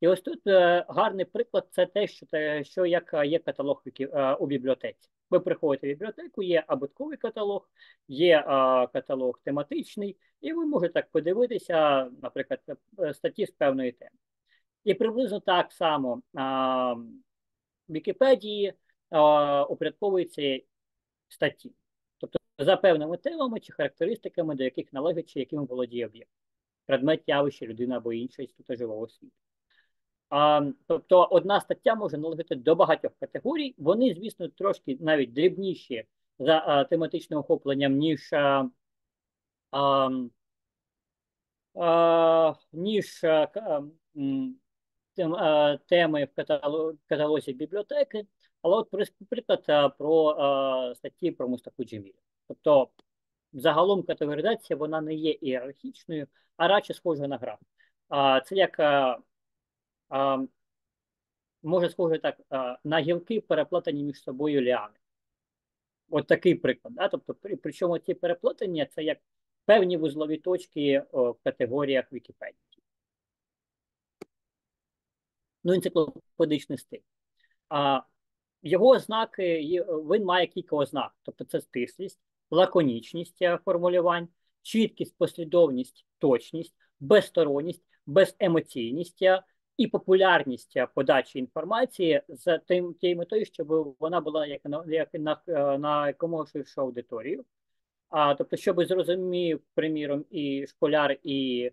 S1: І ось тут е, гарний приклад це те, що те, що як є каталог е, у бібліотеці. Ви приходите в бібліотеку, є абутковий каталог, є а, каталог тематичний, і ви можете так подивитися, наприклад, е, статті з певної теми. І приблизно так само а, в Вікіпедії а, упорядковуються статті. Тобто за певними темами чи характеристиками, до яких належить чи яким володіє об'єкт, предмет явище, людина або інша істута живого світу. А, Тобто одна стаття може належати до багатьох категорій. Вони, звісно, трошки навіть дрібніші за а, тематичним охопленням, ніж а, а, ніж а, тем, а, теми в каталозі бібліотеки. Але от приклад про а, статті про Мустафу Джемілі. Тобто, загалом категоризація вона не є ієрархічною, а радше схожа на граф. А, Це як а, а, може схоже так, а, на гілки переплетені між собою ліани. От такий приклад. Да? Тобто, при, причому ці переплетення це як певні вузлові точки о, в категоріях Вікіпедії. Ну, енциклопедичний стиль. А його ознаки, він має кілька ознак. Тобто це стислість, лаконічність е, формулювань, чіткість, послідовність, точність, безсторонність, беземоційність е, і популярність е, подачі інформації з тим тією метою, щоб вона була як на як на, на якомога ширшу аудиторію. А, Тобто, щоб зрозумів, приміром, і школяр, і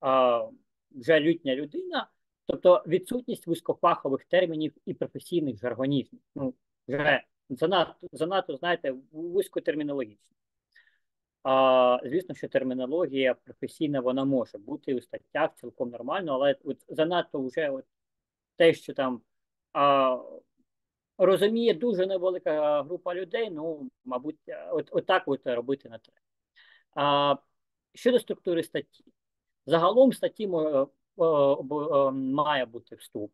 S1: а, вже лютня людина, тобто відсутність вузькофахових термінів і професійних жаргонізмів. Ну, вже занадто, занадто знаєте, вузькотермінологічно. А, Звісно, що термінологія професійна вона може бути у статтях цілком нормально, але от занадто вже от те, що там а, розуміє дуже невелика група людей, ну, мабуть, от, от так от робити не треба. А, Щодо структури статті, загалом в статті е, е, має бути вступ,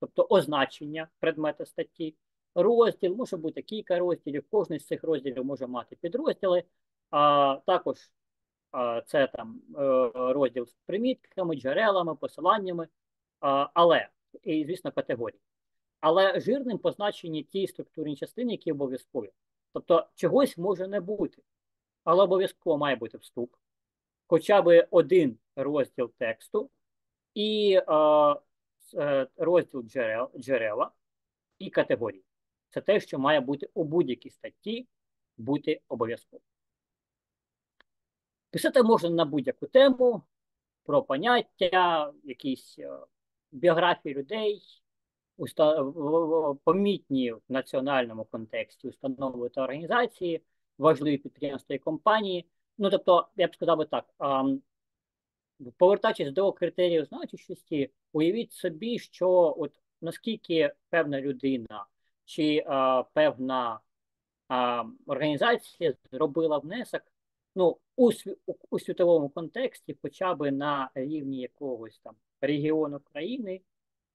S1: тобто означення предмета статті розділ, може бути кілька розділів, кожен з цих розділів може мати підрозділи, а також а, це там е, розділ з примітками, джерелами, посиланнями, а, але, і, звісно, категорії. Але жирним позначені ті структурні частини, які обов'язкові. Тобто чогось може не бути, але обов'язково має бути вступ, хоча б один розділ тексту і е, розділ джерел, джерела і категорії. Це те, що має бути у будь-якій статті бути обов'язково. Писати можна на будь-яку тему, про поняття, якісь е, біографії людей, помітні в національному контексті установи та організації, важливі підприємства і компанії. Ну, тобто, я б сказав би так, повертаючись до критеріїв значущості, уявіть собі, що от наскільки певна людина чи а, певна а, організація зробила внесок ну, у, у, у світовому контексті, хоча б на рівні якогось там регіону країни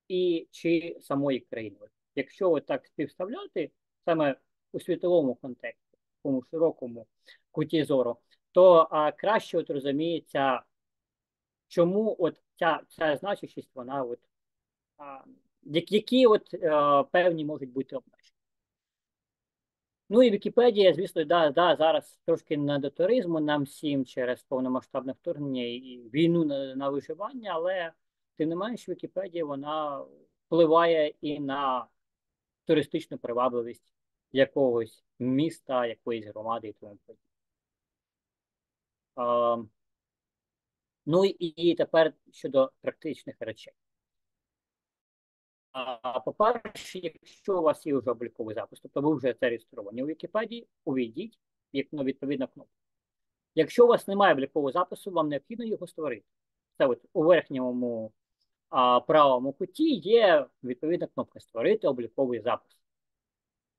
S1: і чи самої країни. Якщо так співставляти саме у світовому контексті, такому широкому куті зору, то а, краще от розуміється, чому от ця ця значущість, вона от а, які от е, певні можуть бути обмеження. Ну і Вікіпедія, звісно, да, да, зараз трошки не до туризму нам всім через повномасштабне вторгнення і війну на, на виживання, але тим не менш, Вікіпедія вона впливає і на туристичну привабливість якогось міста, якоїсь громади і тому подібне. Ну і, і тепер щодо практичних речей. По-перше, якщо у вас є вже обліковий запис, тобто ви вже зареєстровані у Вікіпедії, увійдіть як ну, відповідна кнопка. Якщо у вас немає облікового запису, вам необхідно його створити. Це от у верхньому а, правому куті є відповідна кнопка Створити обліковий запис.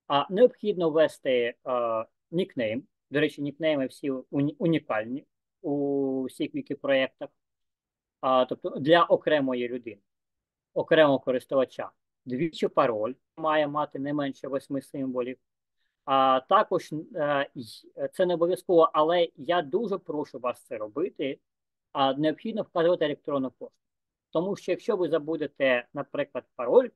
S1: А необхідно ввести а, нікнейм. До речі, нікнейми всі унікальні у всіх вікіпроєктах, а, тобто для окремої людини окремого користувача. Двічі пароль має мати не менше восьми символів. А також е, це не обов'язково, але я дуже прошу вас це робити. А необхідно вказувати електронну пошту. Тому що якщо ви забудете, наприклад, пароль,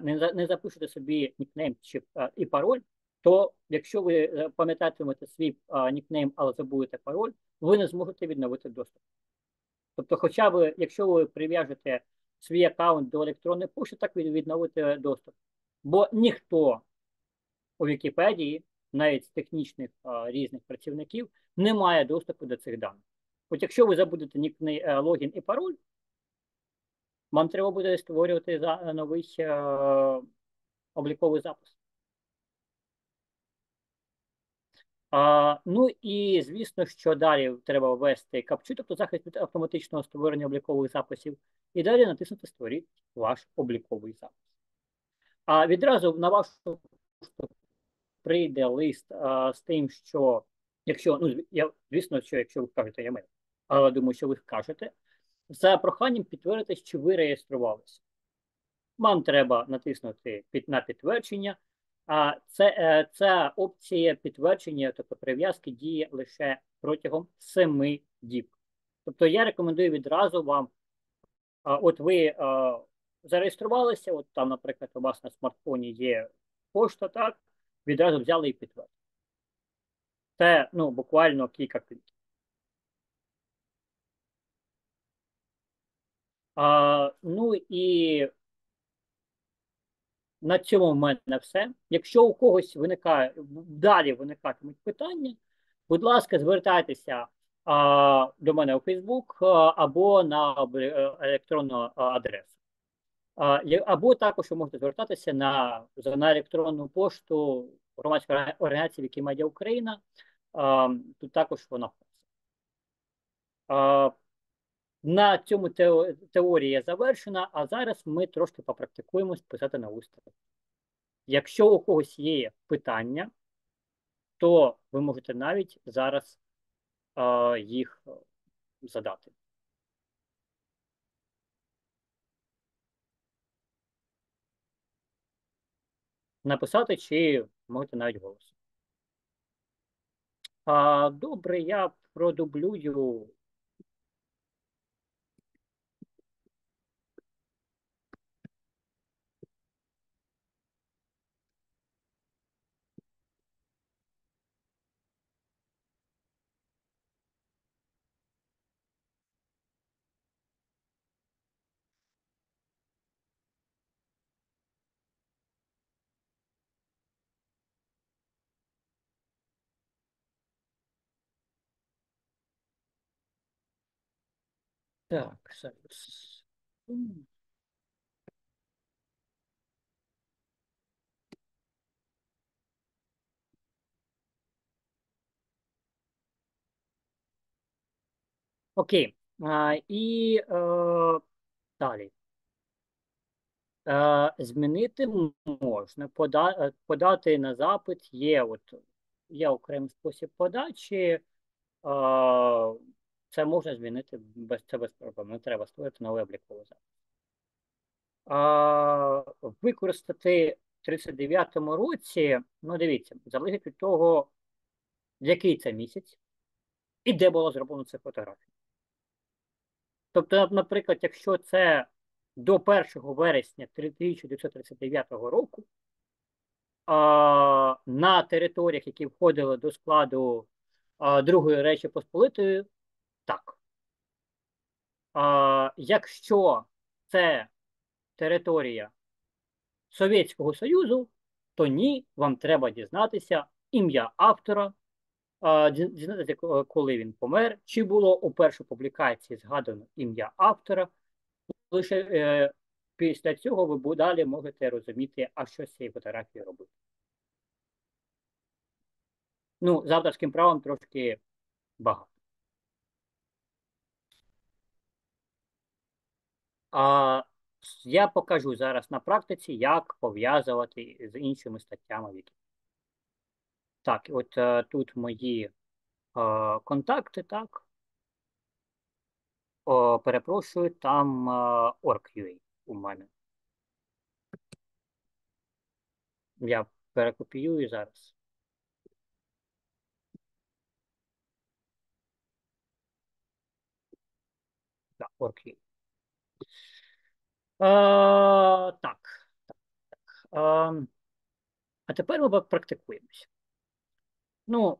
S1: не не запишете собі нікнейм чи і пароль, то якщо ви е, пам'ятатимете свій нікнейм, але забудете пароль, ви не зможете відновити доступ. Тобто, хоча б, якщо ви прив'яжете свій аккаунт до електронної пошти, так ви відновите доступ. Бо ніхто у Вікіпедії, навіть з технічних а, різних працівників, не має доступу до цих даних. От якщо ви забудете нікний е, логін і пароль, Вам треба буде створювати за новий е, обліковий запис. А, Ну і звісно, що далі треба ввести капчу, тобто захист від автоматичного створення облікових записів, і далі натиснути Створіть ваш обліковий запис. А відразу на вашу прийде лист а, з тим, що якщо, ну, я, звісно, що якщо ви кажете, я маю, але думаю, що ви скажете, за проханням підтвердити, що ви реєструвалися. Вам треба натиснути під, на підтвердження. А це, е, ця опція підтвердження, тобто прив'язки, діє лише протягом 7 діб. Тобто я рекомендую відразу вам, от ви зареєструвалися, от там, наприклад, у вас на смартфоні є пошта, так, відразу взяли і підтвердили. Це ну, буквально кілька кліків. А, Ну і на цьому в мене все. Якщо у когось виникає далі виникатимуть питання, будь ласка, звертайтеся а, до мене у Фейсбук або на е, електронну адресу. А, або також ви можете звертатися на на електронну пошту громадської організації Вікімедіа Україна. А, тут також вона. А, на цьому теорія завершена, а зараз ми трошки попрактикуємось писати на устрій. Якщо у когось є питання, то ви можете навіть зараз а, їх задати. Написати чи можете навіть голос. Добре, я продублюю Так, зараз. Окей. А, І е, далі. Е, Змінити можна. Пода, е, подати на запит є от, є окремий спосіб подачі. Е, це можна змінити без це без проблем. Не треба створити новий обліковий запит. А, Використати в 39-му році, ну дивіться, залежить від того, який це місяць і де було зроблено це фотографія. Тобто, наприклад, якщо це до 1 вересня 1939 року, а, на територіях, які входили до складу а, Другої Речі Посполитої, так. А, Якщо це територія Совєтського Союзу, то ні, вам треба дізнатися ім'я автора, дізнатися, коли він помер, чи було у першій публікації згадано ім'я автора. Лише е, після цього ви далі можете розуміти, а що з цією фотографією робити. Ну, з авторським правом трошки багато. А я покажу зараз на практиці, як пов'язувати з іншими статтями Вікі. Так, от е, тут мої е, контакти, так. О, перепрошую, там е, org.ua у мене. Я перекопіюю зараз. Так, org.ua. А, так. так, так. А, а тепер ми практикуємося. Ну,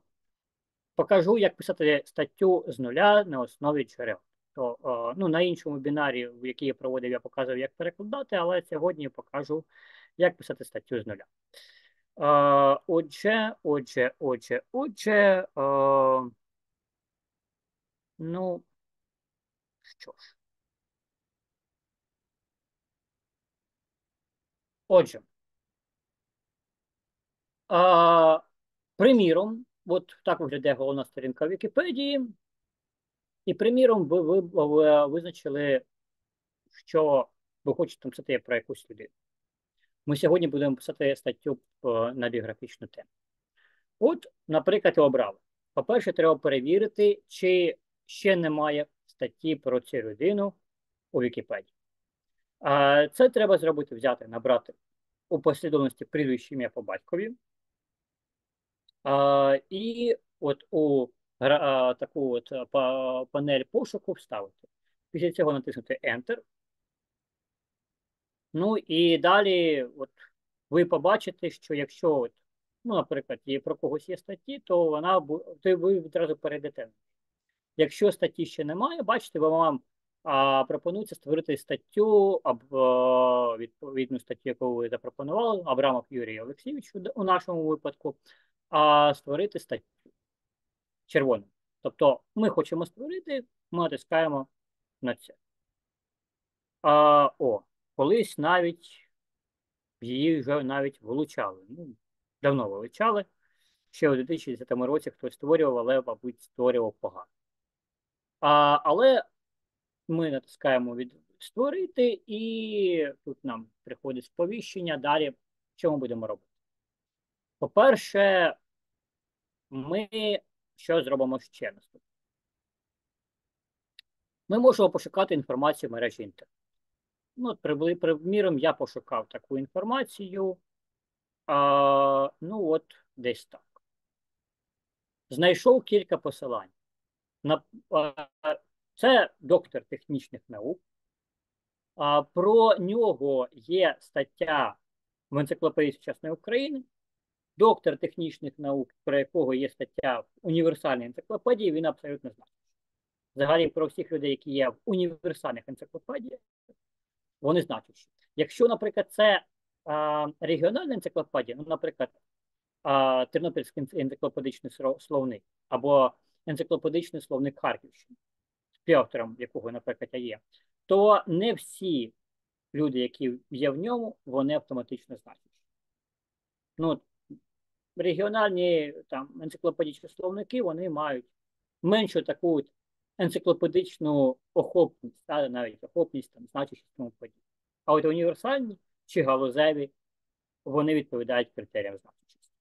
S1: покажу, як писати статтю з нуля на основі джерел. То, а, ну, на іншому вебінарі, в який я проводив, я показував, як перекладати, але сьогодні покажу, як писати статтю з нуля. А, отже, отже, отже, отже. А, ну, що ж. Отже, а, приміром, от так виглядає головна сторінка Вікіпедії. І, приміром, ви, ви, ви визначили, що ви хочете писати про якусь людину. Ми сьогодні будемо писати статтю на біографічну тему. От, наприклад, я обрав. По-перше, треба перевірити, чи ще немає статті про цю людину у Вікіпедії. Це треба зробити, взяти, набрати у послідовності прізвище ім'я по батькові. І от у таку от панель пошуку вставити. Після цього натиснути Enter. Ну і далі от ви побачите, що якщо, от, ну, наприклад, є про когось є статті, то вона то ви відразу перейдете. Якщо статті ще немає, бачите, вам а, пропонується створити статтю або відповідну статтю, яку ви запропонували, Абрамов Юрій Олексійович у нашому випадку, а створити статтю червоним. Тобто ми хочемо створити, ми натискаємо на це. А, О, колись навіть її вже навіть вилучали. Ну, Давно вилучали. Ще у 2010 році хтось створював, але, мабуть, створював погано. А, Але ми натискаємо від створити, і тут нам приходить сповіщення. Далі що ми будемо робити? По-перше, ми що зробимо ще наступне? Ми можемо пошукати інформацію в мережі інтернет. Ну, приміром, я пошукав таку інформацію. А, Ну, от десь так. Знайшов кілька посилань. На, Це доктор технічних наук. Про нього є стаття в енциклопедії сучасної України. Доктор технічних наук, про якого є стаття в універсальній енциклопедії, він абсолютно знає. Взагалі, про всіх людей, які є в універсальних енциклопедіях, вони значущі. Якщо, наприклад, це а, регіональна енциклопедія, ну, наприклад, а, Тернопільський енциклопедичний словник або енциклопедичний словник Харківщини, співавтором якого, наприклад, я є, то не всі люди, які є в ньому, вони автоматично значущі. Ну, регіональні там енциклопедичні словники вони мають меншу таку енциклопедичну охопність, та, навіть охопність, там, значущість тому подібне. А от універсальні чи галузеві вони відповідають критеріям значущості.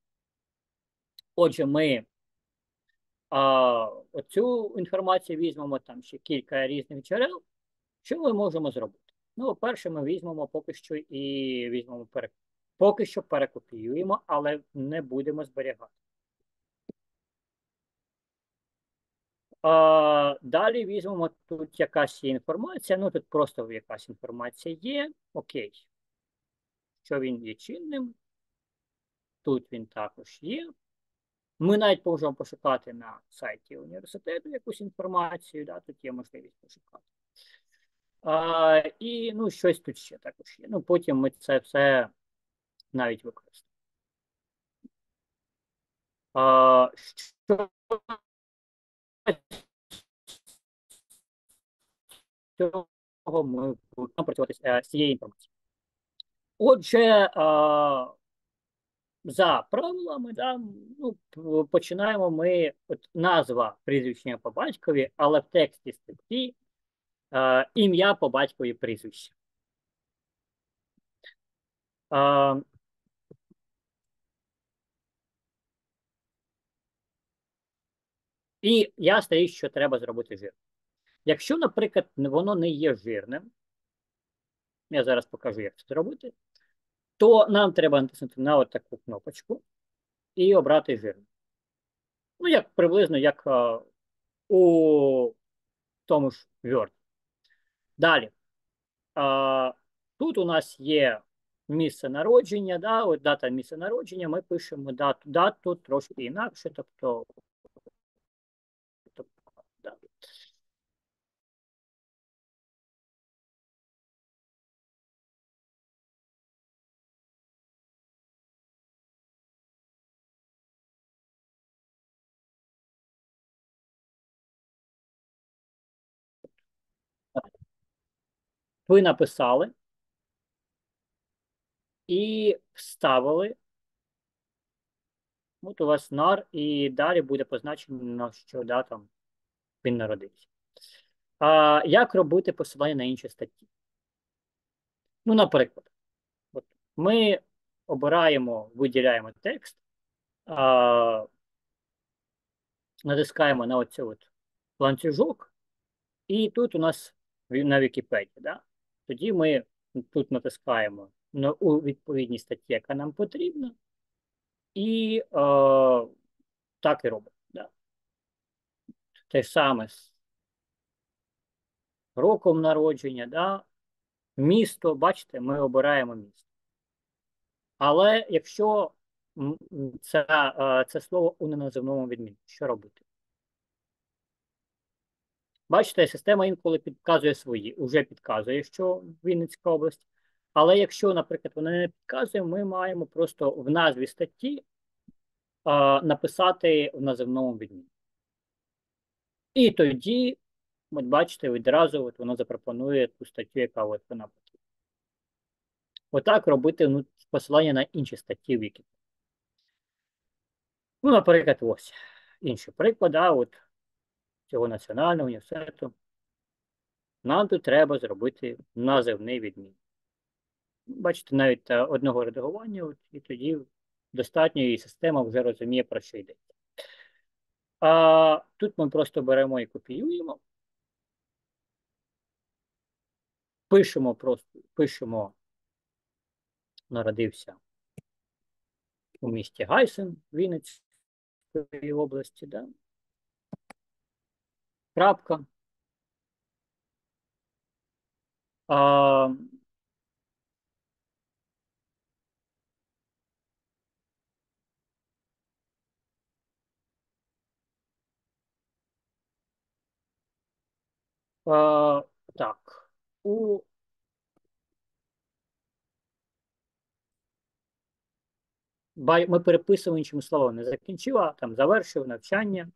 S1: Отже, ми а, оцю інформацію візьмемо там ще кілька різних джерел. Що ми можемо зробити? Ну, перше, ми візьмемо поки що і візьмемо перекладу. Поки що перекопіюємо, але не будемо зберігати. А, Далі візьмемо тут якась інформація. Ну, тут просто якась інформація є. Окей. Що він є чинним? Тут він також є. Ми навіть можемо пошукати на сайті університету якусь інформацію, да, тут є можливість пошукати. А, І ну, щось тут ще також є. Ну, Потім ми це все навіть використовуємо. Що цього ми будемо працювати з цією інформацією. Отже, за правилами, да, ну, починаємо ми от назва прізвища по батькові, але в тексті статті ім'я по батькові прізвище. І я стаю, що треба зробити жир. Якщо, наприклад, воно не є жирним, я зараз покажу, як це зробити, то нам треба натиснути на таку кнопочку і обрати жирне. Ну, як приблизно як а, у тому ж Word. Далі. А, Тут у нас є місце народження, да, от дата місця народження, ми пишемо дату, дату трошки інакше, тобто ви написали. і вставили. От у вас нар, і далі буде позначено, що да, там він народився. А Як робити посилання на інші статті? Ну, наприклад, от ми обираємо, виділяємо текст, а, натискаємо на оцю от ланцюжок, і тут у нас на Вікіпедії. Да? Тоді ми тут натискаємо на, у відповідній статті, яка нам потрібна, і е, так і робимо. Да? Те саме з роком народження, да? місто, бачите, ми обираємо місто. Але якщо це, це слово у неназивному відмінку, що робити? Бачите, система інколи підказує свої, вже підказує, що Вінницька область. Але якщо, наприклад, вона не підказує, ми маємо просто в назві статті а, написати в називному відмінку. І тоді, от бачите, відразу от воно запропонує ту статтю, яка от вона потрібна. Отак робити ну, посилання на інші статті в Вікіпедії. Ну, наприклад, ось інший приклад, а от цього національного університету. Нам тут треба зробити називний відмін. Бачите, навіть одного редагування, і тоді достатньо і система вже розуміє, про що йдеться. А тут ми просто беремо і копіюємо. Пишемо просто, пишемо, народився у місті Гайсен Вінницької області. Да? Крапка. А, а, так. У ми переписуємо іншими словами, не закінчила, там завершив навчання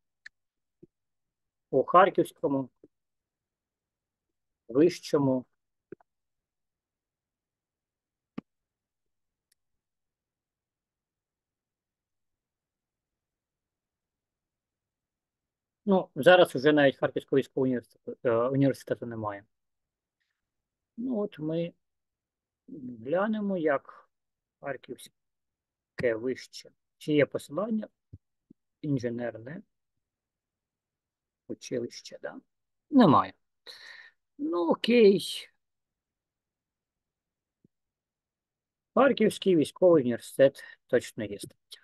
S1: у Харківському, Вищому. Ну, зараз вже навіть Харківського військового університету, е, університету немає. Ну, от ми глянемо, як Харківське вище. Чи є посилання інженерне училище, да? Немає. Ну, окей. Харківський військовий університет точно є стаття.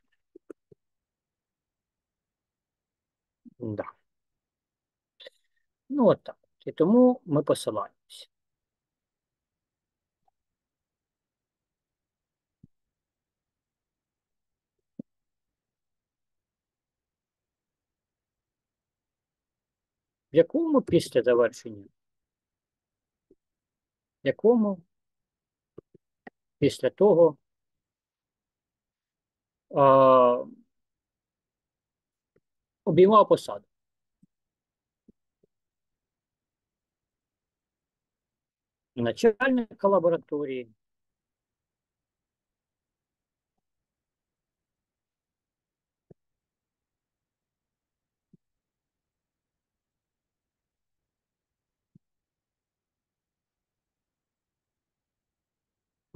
S1: Да. Ну, от так. І тому ми посилаємося. Якому після завершення? Якому після того а, обіймав посаду? Начальника лабораторії.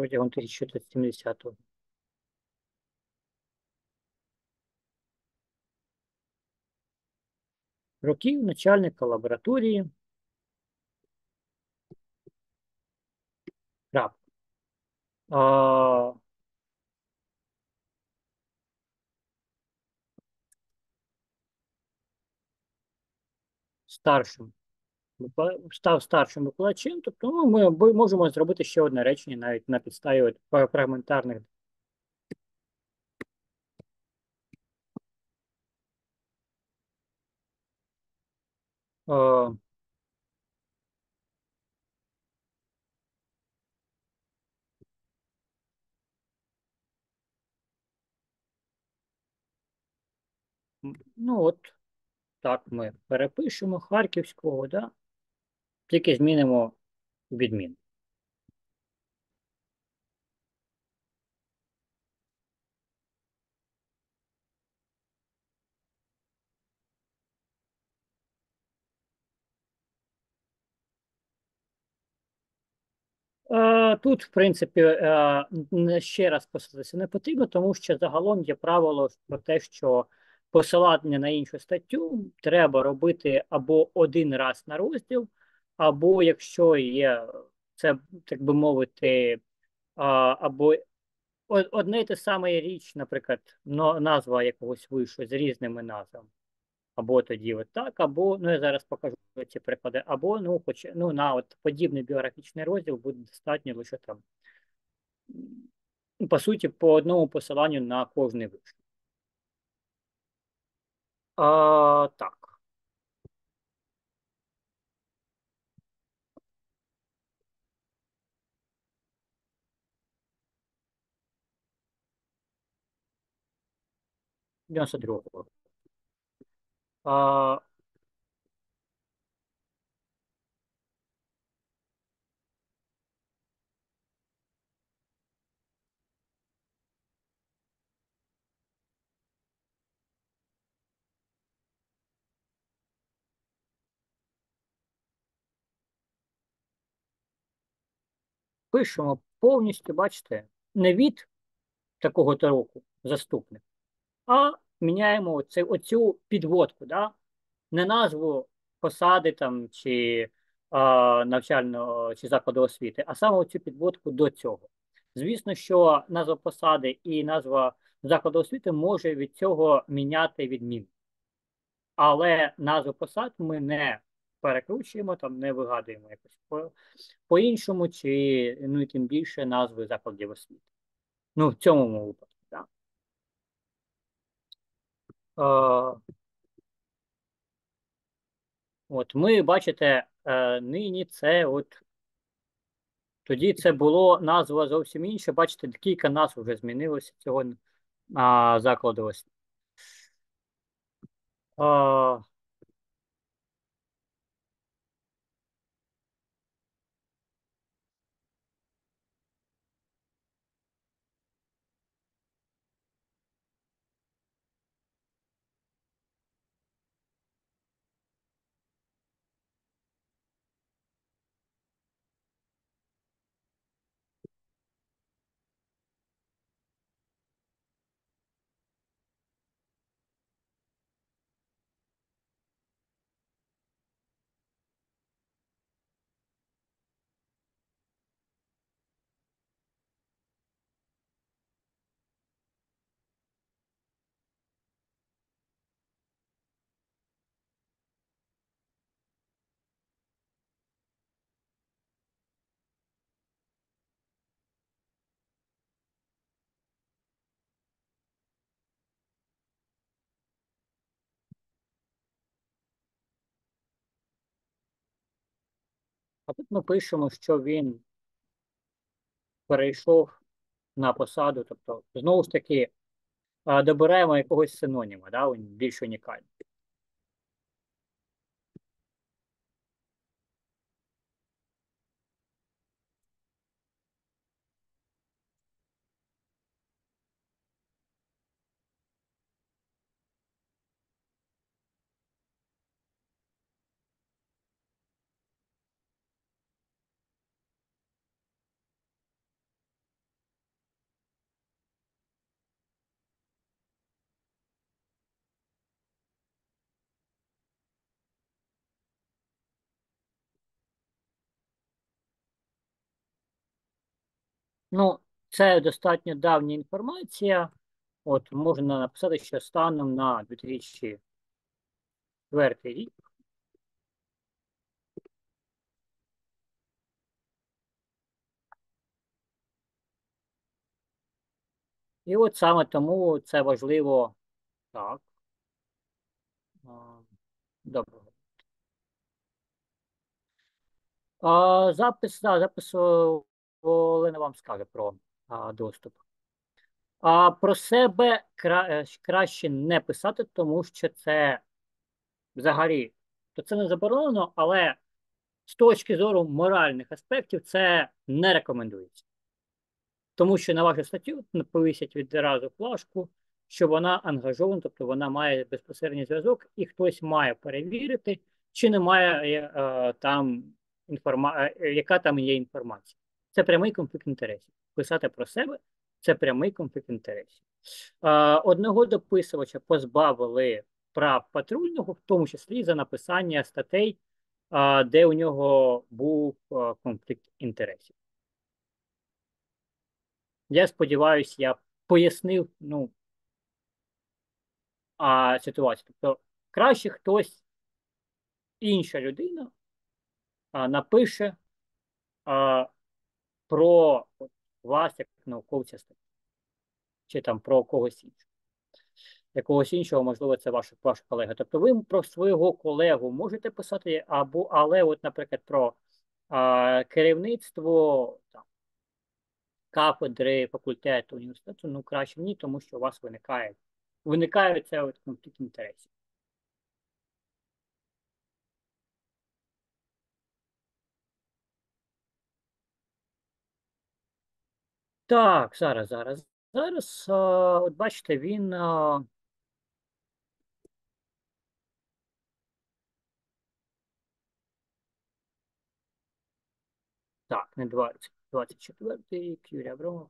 S1: Протягом 1970-го. Років начальника лабораторії. Крапка. А, старшим став старшим викладачем, тобто ну, ми можемо зробити ще одне речення навіть на підставі фрагментарних. Ну от, так ми перепишемо Харківського, да? тільки змінимо відмін. Е, тут, в принципі, е, ще раз посилатися не потрібно, тому що загалом є правило про те, що посилання на іншу статтю треба робити або один раз на розділ або якщо є це, так би мовити, або одне й те саме річ, наприклад, назва якогось вишу з різними назвами. Або тоді от так, або, ну я зараз покажу ці приклади, або ну, хоч, ну, на от подібний біографічний розділ буде достатньо лише там, по суті, по одному посиланню на кожний виш. Так. Дев'яносто другого. Пишемо повністю, бачите, не від такого-то року заступник, а міняємо оце, оцю підводку, да? не назву посади там чи а, навчального чи закладу освіти, а саме оцю підводку до цього. Звісно, що назва посади і назва закладу освіти може від цього міняти відмін. Але назву посад ми не перекручуємо, там не вигадуємо якось по-іншому, по чи ну і тим більше назви закладів освіти. Ну, в цьому випадку, так. Е, От ми бачите, е, нині це от тоді це було назва зовсім інша. Бачите, кілька назв вже змінилося цього а, закладу ось. А тут ми пишемо, що він перейшов на посаду, тобто, знову ж таки, добираємо якогось синоніма, да, більш унікальний. Ну, це достатньо давня інформація. От можна написати, що станом на 2004 рік. І от саме тому це важливо так. Доброго. А, Запис, да, запис Олена вам скаже про а, доступ. А про себе кра е, краще не писати, тому що це взагалі то це не заборонено, але з точки зору моральних аспектів це не рекомендується. Тому що на вашу статтю повісять відразу флажку, що вона ангажована, тобто вона має безпосередній зв'язок, і хтось має перевірити, чи немає е, там інформа... Е, яка там є інформація. Це прямий конфлікт інтересів. Писати про себе це прямий конфлікт інтересів. Одного дописувача позбавили прав патрульного, в тому числі за написання статей, де у нього був конфлікт інтересів. Я сподіваюся, я пояснив ну, а, ситуацію. Тобто краще хтось, інша людина, а, напише а, про вас як науковця статті, чи там про когось іншого. Якогось іншого, можливо, це ваш ваш колега. Тобто ви про свого колегу можете писати, або, але, от, наприклад, про а, керівництво там, кафедри, факультету, університету, ну краще ні, тому що у вас виникає виникає це от конфлікт інтересів. Так, зараз, зараз. Зараз, а, от бачите, він. А... Так, не 20, 24-й, Юрій Абрамов.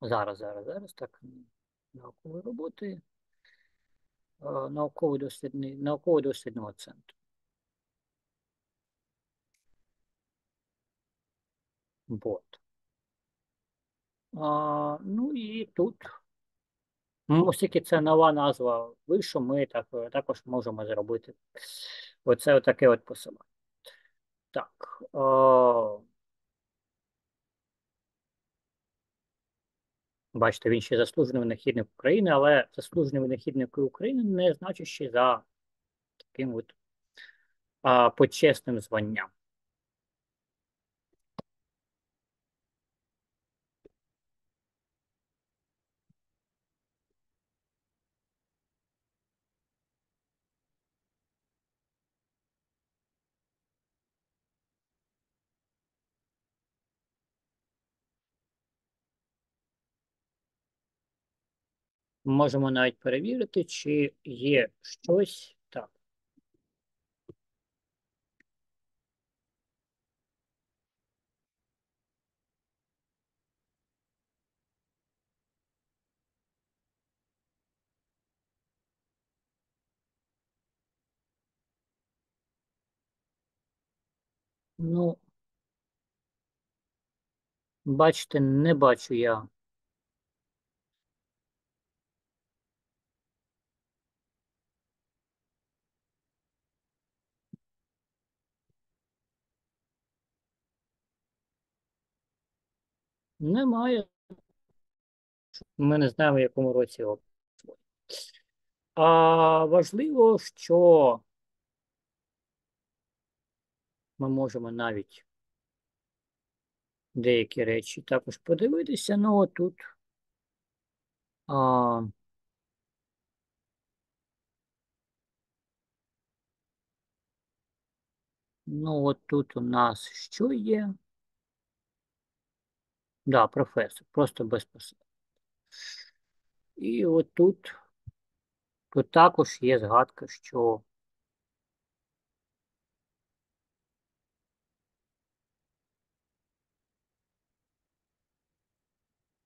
S1: Зараз, зараз, зараз так. Наукові роботи. Науково-дослідний, науково-дослідного центру. Вот. А, Ну і тут, оскільки це нова назва вишу, ми так, також можемо зробити оце отаке от посилання. Так. А, Бачите, він ще заслужений винахідник України, але заслужений винахідник України не значить ще за таким от а, почесним званням. Можемо навіть перевірити, чи є щось так. Ну, бачите, не бачу я. Немає. Ми не знаємо, в якому році його. А важливо, що ми можемо навіть деякі речі також подивитися. Ну, тут а, ну, от тут у нас що є? Да, професор, просто безпосередньо. І от тут, тут також є згадка, що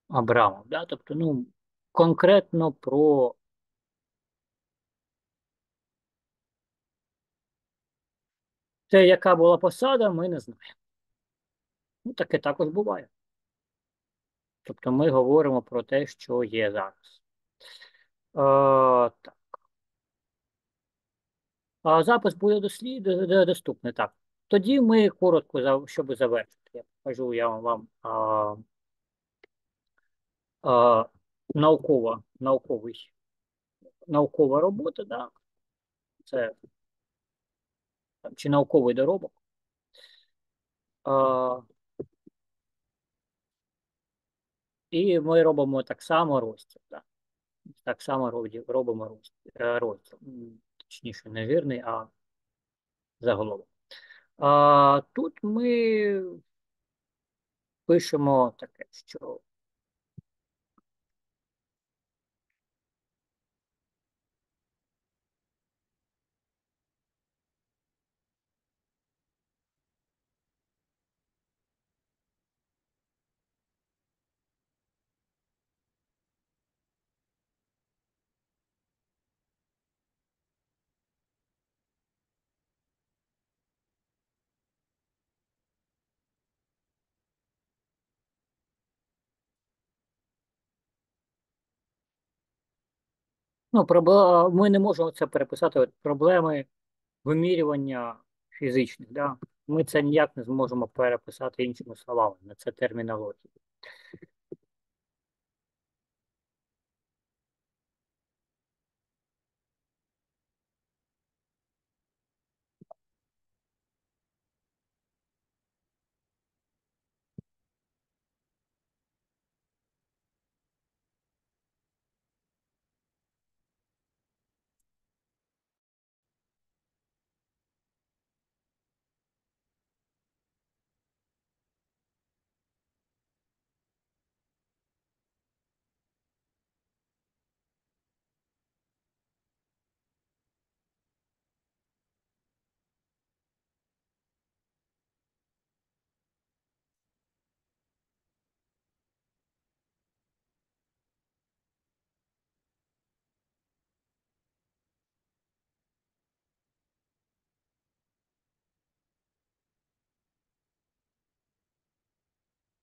S1: Абрамов, да? тобто, ну, конкретно про те, яка була посада, ми не знаємо. Ну, таке також буває. Тобто ми говоримо про те, що є зараз. Е, так. А запис буде дослід... доступний. Так. Тоді ми коротко, щоб завершити, я покажу я вам а, а, наукова, науковий, наукова робота, да? це чи науковий доробок. А, І ми робимо так само розтіл. Да? Так само робимо розтіл. Точніше, не вірний, а заголовок. А тут ми пишемо таке, що Ну, ми не можемо це переписати проблеми вимірювання фізичних. Да? Ми це ніяк не зможемо переписати іншими словами. На це термінологія.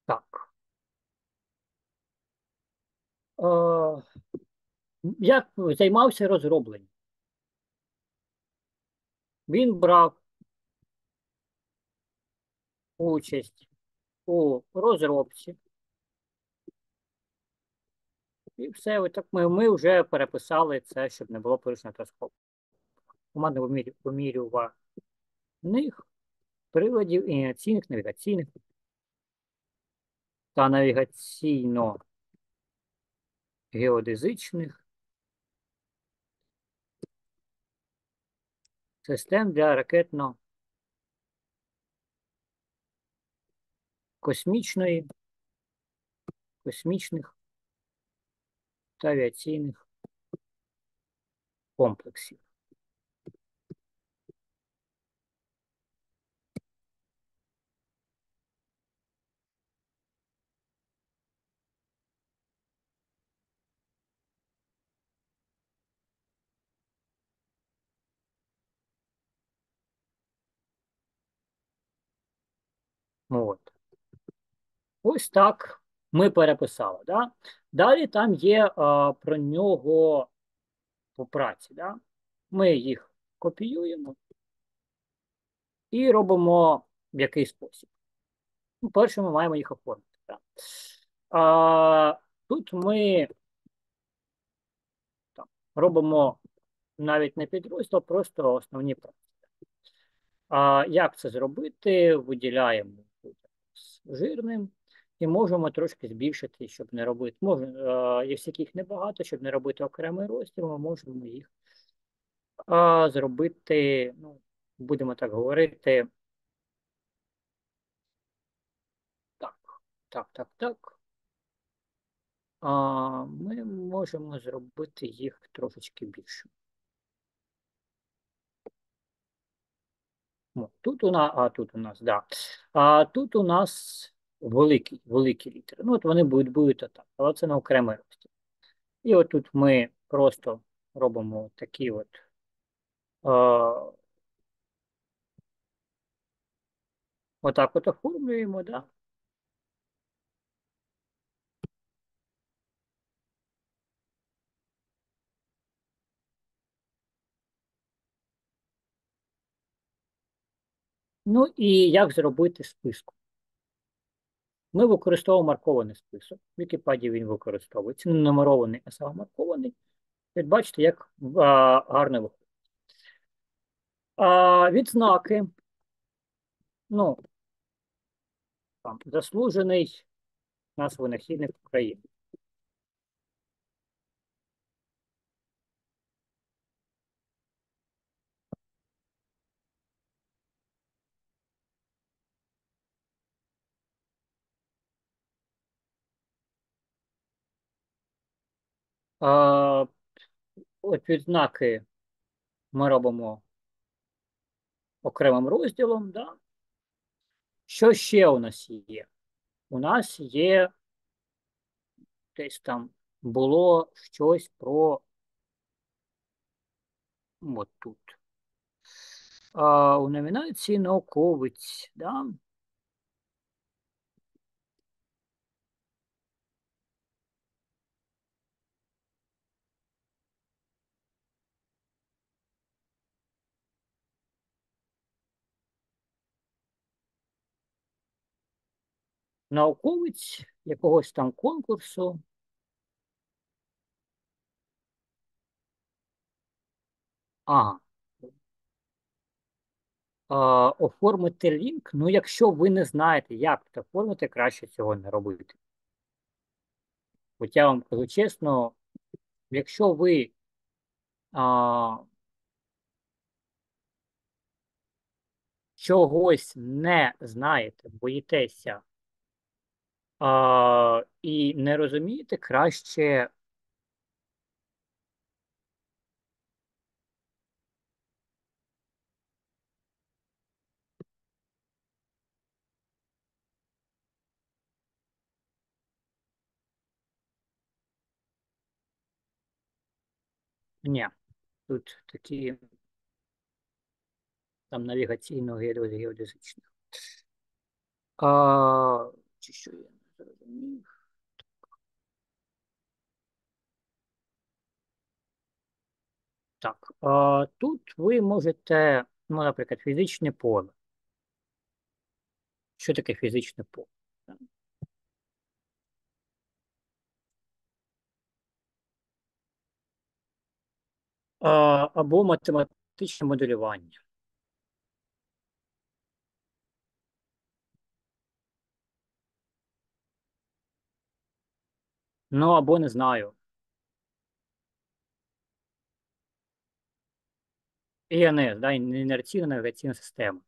S1: Так. Е, Як займався розробленням? Він брав участь у розробці. І все, отак ми ми вже переписали це, щоб не було порушено троскоп. Команда вимірюваних приладів ініційних, навігаційних та навігаційно-геодезичних систем для ракетно космічної, космічних та авіаційних комплексів. От. Ось так ми переписали. Да? Далі там є а, про нього по праці. Да? Ми їх копіюємо і робимо в який спосіб. Ну, Перше, ми маємо їх оформити. Да? А, Тут ми там, робимо навіть не підрозділ, а просто основні праці. А як це зробити? Виділяємо жирним і можемо трошки збільшити, щоб не робити. Може, якщо їх небагато, щоб не робити окремий розділ, ми можемо їх а, зробити, ну, будемо так говорити. Так, так, так, так. А, Ми можемо зробити їх трошечки більше. Тут у нас, а тут у нас, да. А тут у нас великі великі літери. Ну, от вони будуть будуть отак, але це на окремий розділ. І от тут ми просто робимо такі от. Е, Отак от оформлюємо, да. Ну і як зробити списку? Ми використовуємо маркований список. В Вікіпедії він використовується. Не нумерований, а саме маркований. І бачите, як а, гарно виходить. А, Відзнаки. Ну, там, заслужений нас винахідник України. А, От відзнаки ми робимо окремим розділом. Да? Що ще у нас є? У нас є десь там було щось про от тут. А, У номінації науковець. Да? Науковець якогось там конкурсу. Ага. А, оформити лінк. Ну, якщо ви не знаєте, як це оформити, краще цього не робити. От я вам кажу чесно, якщо ви а, чогось не знаєте, боїтеся а, і не розумієте, краще ні. Тут такі там навігаційного геодезичних. А, чи що зрозумів? Так, а, тут ви можете, ну, наприклад, фізичне поле. Що таке фізичне поле? А, або математичне моделювання. Ну, або не знаю. ІНС, да, інерційна навігаційна система.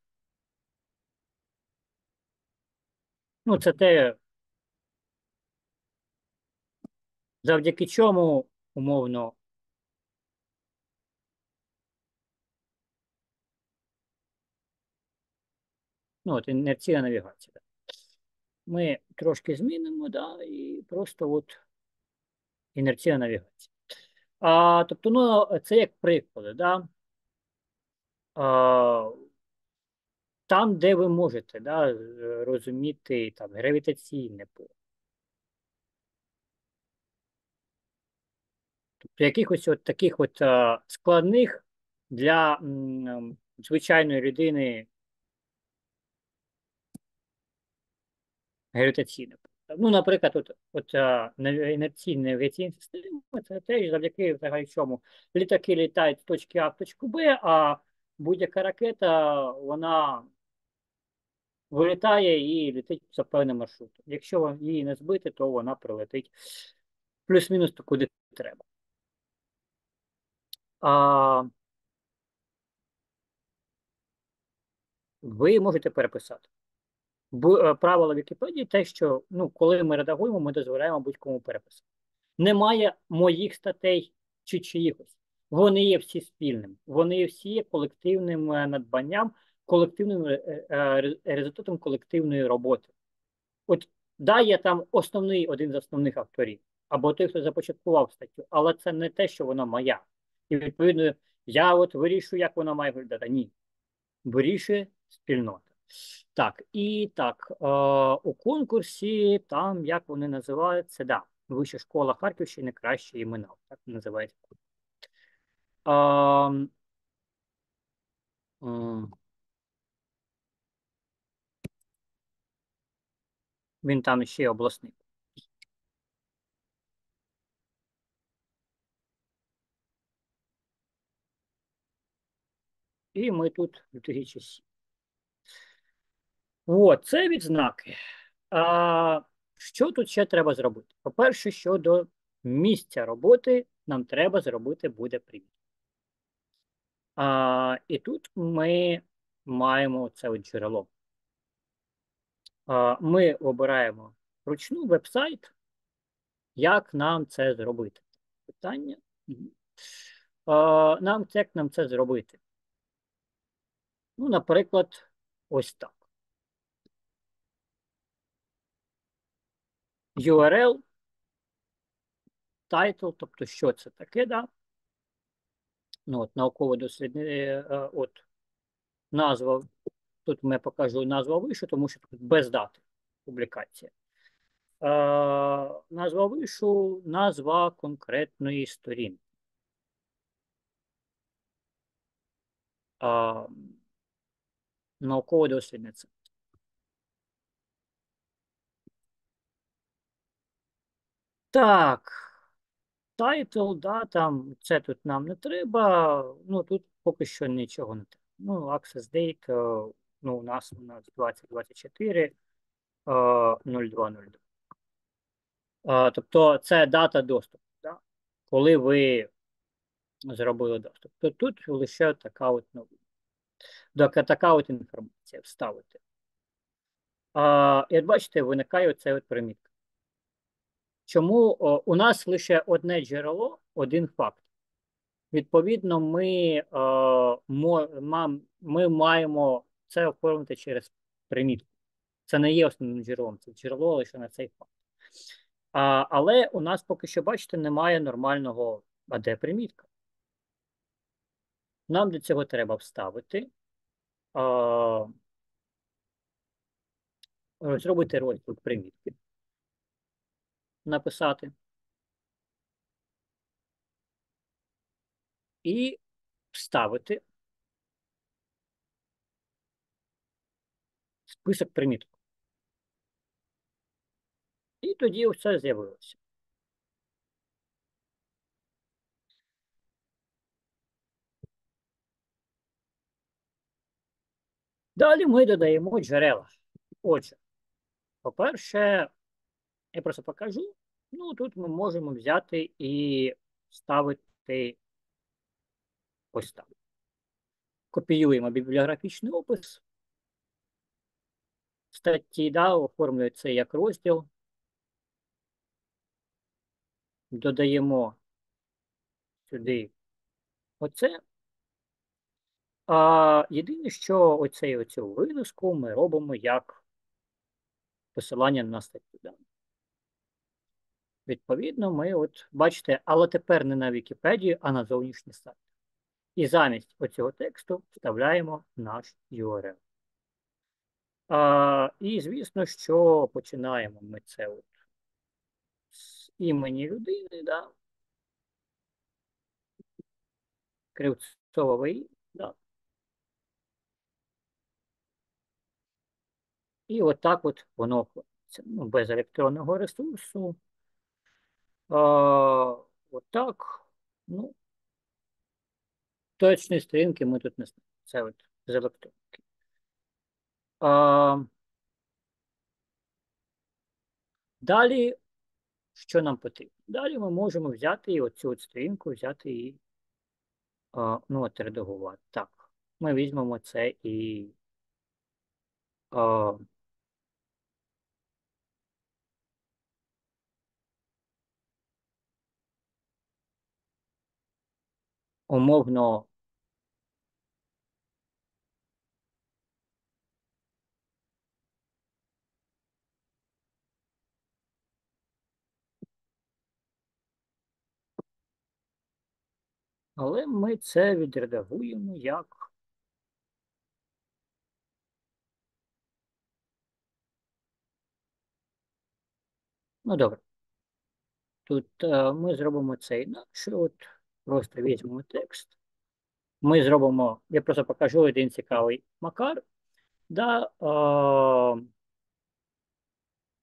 S1: Ну, це те, завдяки чому, умовно, ну, от інерційна навігація. Ми трошки змінимо, да, і просто от інерційна навігація. А, Тобто, ну, це як приклади, да. А, там, де ви можете да, розуміти там, гравітаційне поле. Тобто якихось от таких от складних для м, звичайної людини гравітаційне поле. Ну, наприклад, от, от інерційна навігаційна система це теж завдяки взагалі чому літаки літають з точки А в точку Б, а будь-яка ракета, вона вилітає і летить за певним маршрутом. Якщо її не збити, то вона прилетить плюс-мінус куди треба. А, Ви можете переписати. Б, правило Вікіпедії те, що ну, коли ми редагуємо, ми дозволяємо будь-кому переписати. Немає моїх статей чи чиїхось. Вони є всі спільними, вони всі є колективним е, надбанням, колективним е, е, результатом колективної роботи. От да, є там основний один з основних авторів, або той, хто започаткував статтю, але це не те, що вона моя. І відповідно, я от вирішую, як вона має виглядати. Ні. Вирішує спільнота. Так, і так, е, у конкурсі, там як вони називаються, да, Вища школа Харківщини краще імена. Так називається. Ем, е, Він там ще обласний. І ми тут 2007. От, це відзнаки. А, Що тут ще треба зробити? По-перше, щодо місця роботи, нам треба зробити буде привід. А, І тут ми маємо це от джерело. А, Ми обираємо вручну веб-сайт. Як нам це зробити? Питання. А, Нам як нам це зробити? Ну, наприклад, ось так. URL, title, тобто, що це таке, да? Ну, от, науково дослідне, е, от, назва, тут ми покажу назву вишу, тому що тут без дати публікація. Е, назва вишу, назва конкретної сторінки. Е, науково дослідне Так, title, да, там це тут нам не треба. Ну тут поки що нічого не треба. Ну, access date, е, ну, у нас у нас 2024 0202. Е, тобто це дата доступу, да? коли ви зробили доступ. То тут лише така от ну, така от інформація вставити. А, Як бачите, виникає оцей от примітка. Чому о, у нас лише одне джерело, один факт. Відповідно, ми о, ми маємо це оформити через примітку. Це не є основним джерелом, це джерело лише на цей факт. Але у нас поки що, бачите, немає нормального а де примітка. Нам для цього треба вставити, а, зробити розділ примітки написати. І вставити список приміток. І тоді все з'явилося. Далі ми додаємо джерела. Отже, по-перше, я просто покажу. Ну, тут ми можемо взяти і ставити ось так. Копіюємо бібліографічний опис статті, да, оформлює це як розділ. Додаємо сюди оце. А єдине, що оцей оцю виноску ми робимо як посилання на статтю. Да. Відповідно, ми от бачите, але тепер не на Вікіпедію, а на зовнішній сайт. І замість оцього тексту вставляємо наш URL. А, І, звісно, що починаємо ми це от з імені людини, да. Кривцовий, да. І отак от воно ну, без електронного ресурсу. А, Отак. Ну, точної сторінки ми тут не знаємо. Це от з електронки. А, Далі, що нам потрібно? Далі ми можемо взяти і оцю от сторінку, взяти і ну, от редагувати. Так, ми візьмемо це і умовно Але ми це відредагуємо як Ну, добре. Тут е, ми зробимо це інакше. От Просто візьмемо текст. Ми зробимо, я просто покажу один цікавий макар. Да, е,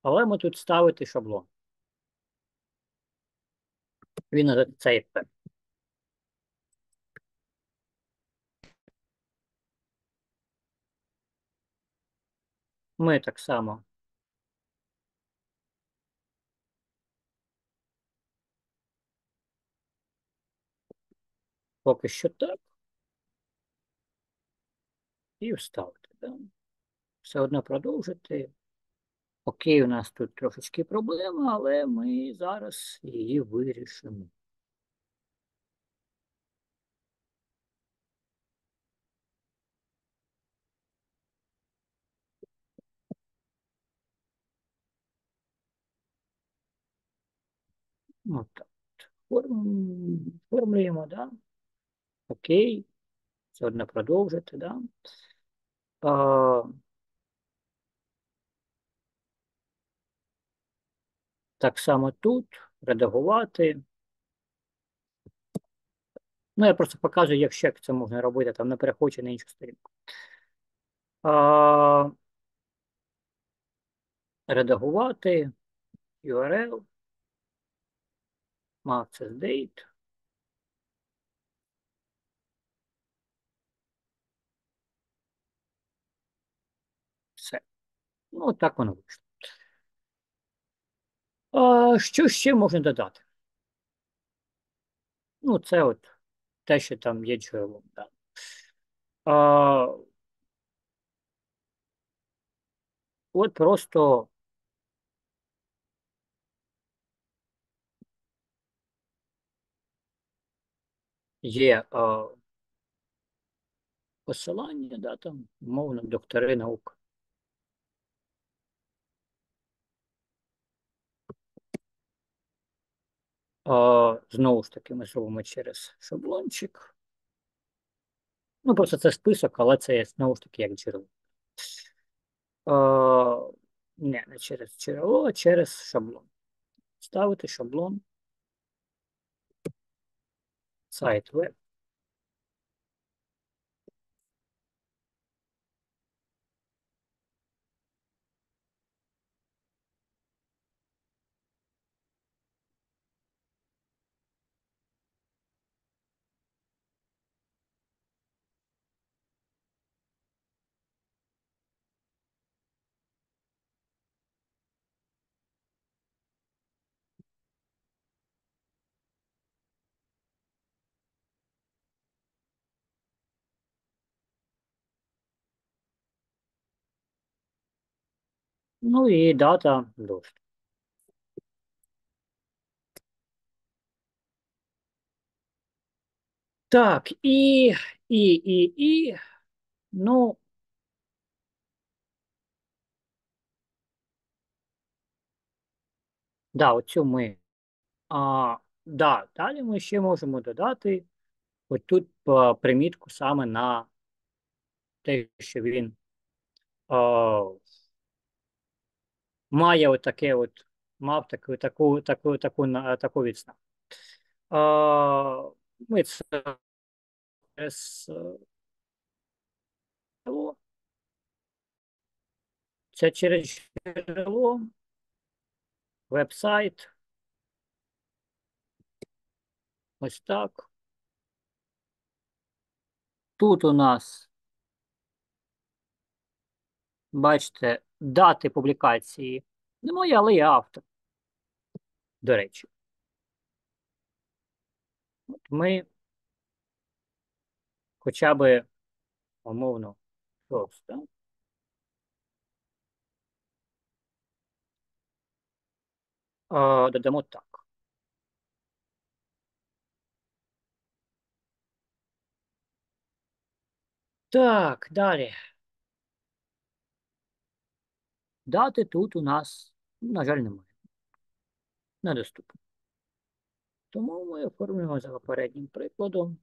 S1: Але ми тут ставити шаблон. Він цей Ми так само. Поки що так. І вставити. Да? Все одно продовжити. Окей, у нас тут трошечки проблема, але ми зараз її вирішимо. Отак. Форм... Формуємо, да? Окей. Все одно продовжити, да? А... Так само тут редагувати. Ну, я просто показую, як ще це можна робити, там не переходячи на іншу сторінку. А... Редагувати URL, access date. Все. Ну, так воно вийшло. А, Що ще можна додати? Ну, це от те, що там є джерелом. Да. А, От просто є а, посилання, да, там, мовно, доктори наук. Знову ж таки, ми зробимо через шаблончик. Ну, просто це список, але це знову ж таки як джерело. Не, не через джерело, а через шаблон. Ставити шаблон. Сайт веб. Ну і дата доступу. Так, і, і, і, і, ну, да, оцю ми. А, да, далі ми ще можемо додати ось тут примітку саме на те, що він а, має отаке от, мав таку, таку, таку, таку, таку відстав. А, ми це через джерело. Це через джерело, веб-сайт. Ось так. Тут у нас, бачите, дати публікації. Немає, але є автор. До речі. От ми хоча б умовно просто. Додамо так. Так, далі. Дати тут у нас, на жаль, немає. Недоступно. Тому ми оформлюємо за попереднім прикладом.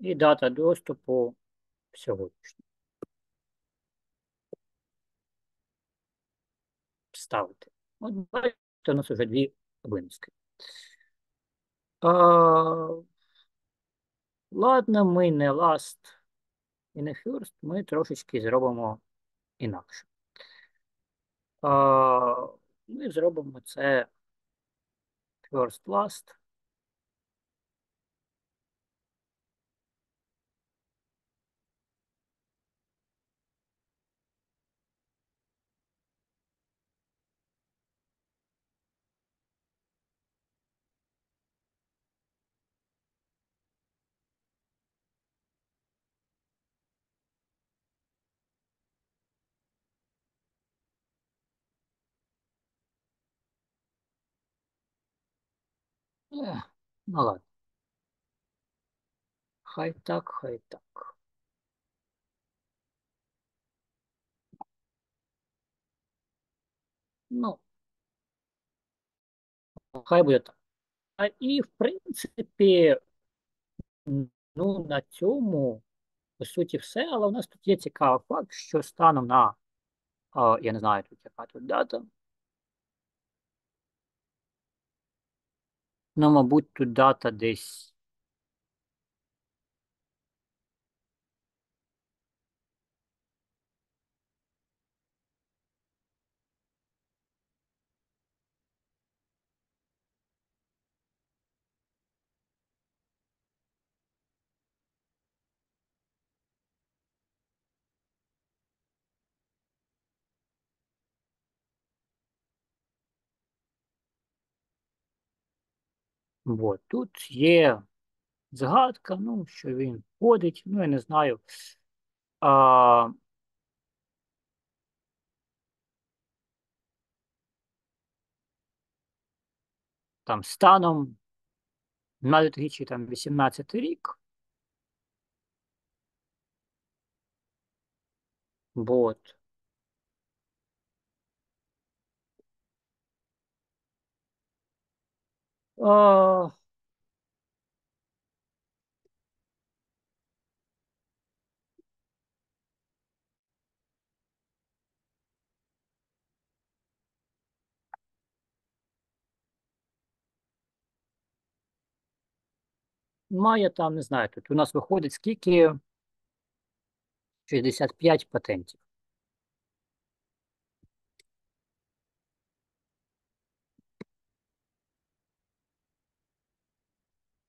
S1: І дата доступу сьогоднішня. Ставити. От бачите, у нас вже дві винуски. А, Ладно, ми не last і не first, ми трошечки зробимо інакше. А, Ми зробимо це first last. Ну ладно. Хай так, хай так. Ну, хай буде так. А і, в принципі, ну, на цьому, по суті, все. Але у нас тут є цікавий факт, що станом на, я не знаю, тут яка тут дата. Ну, мабуть, тут дата десь. Вот, тут є згадка, ну, що він ходить, ну, я не знаю. А, там станом на 2018 рік. Вот. А, має там, не знаю, тут у нас виходить скільки 65 патентів.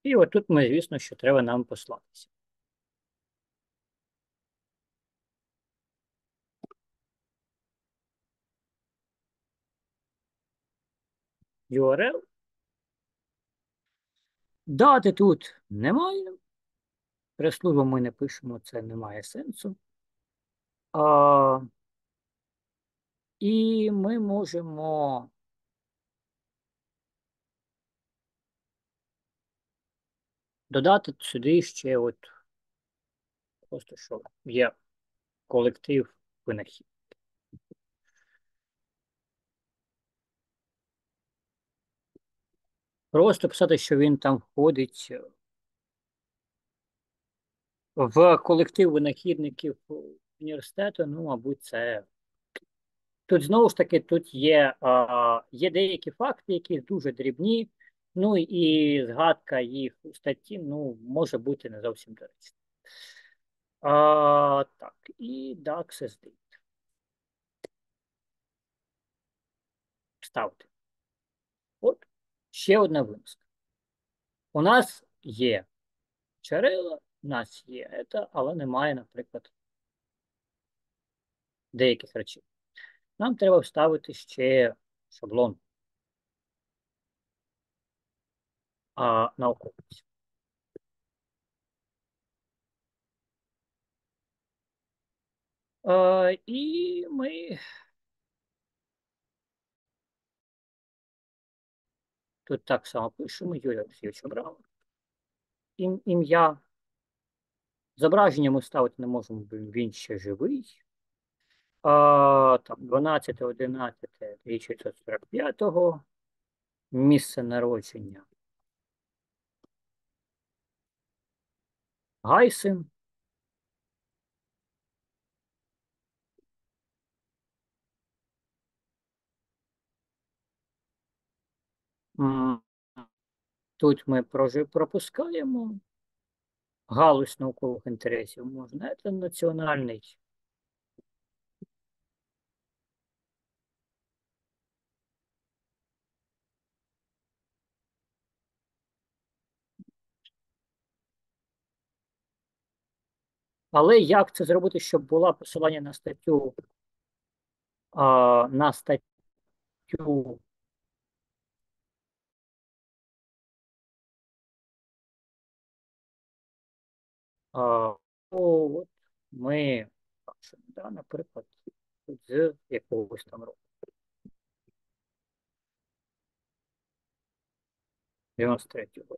S1: І отут ми, звісно, що треба нам послатися. URL. Дати тут немає. Прес-службу ми не пишемо, це не має сенсу. А, І ми можемо додати сюди ще от просто що є колектив винахід. Просто писати, що він там входить в колектив винахідників університету, ну, мабуть, це. Тут знову ж таки тут є є деякі факти, які дуже дрібні, ну і згадка їх у статті ну, може бути не зовсім доречна. А, Так, і DAX date. Ставте. От ще одна вимска. У нас є джерела, у нас є це, але немає, наприклад, деяких речей. Нам треба вставити ще шаблон а, науковець. А, і ми тут так само пишемо Юрій Олексійович обрав. Ім, ім'я. Зображення ми ставити не можемо, бо він ще живий. А, там 12, 11, 1945, місце народження. Гайсин. Тут ми пропускаємо галузь наукових інтересів. Можна, це національний. Але як це зробити, щоб була посилання на статтю, а, на статтю а, от ми бачимо, да, наприклад, з якогось там року. 93-го.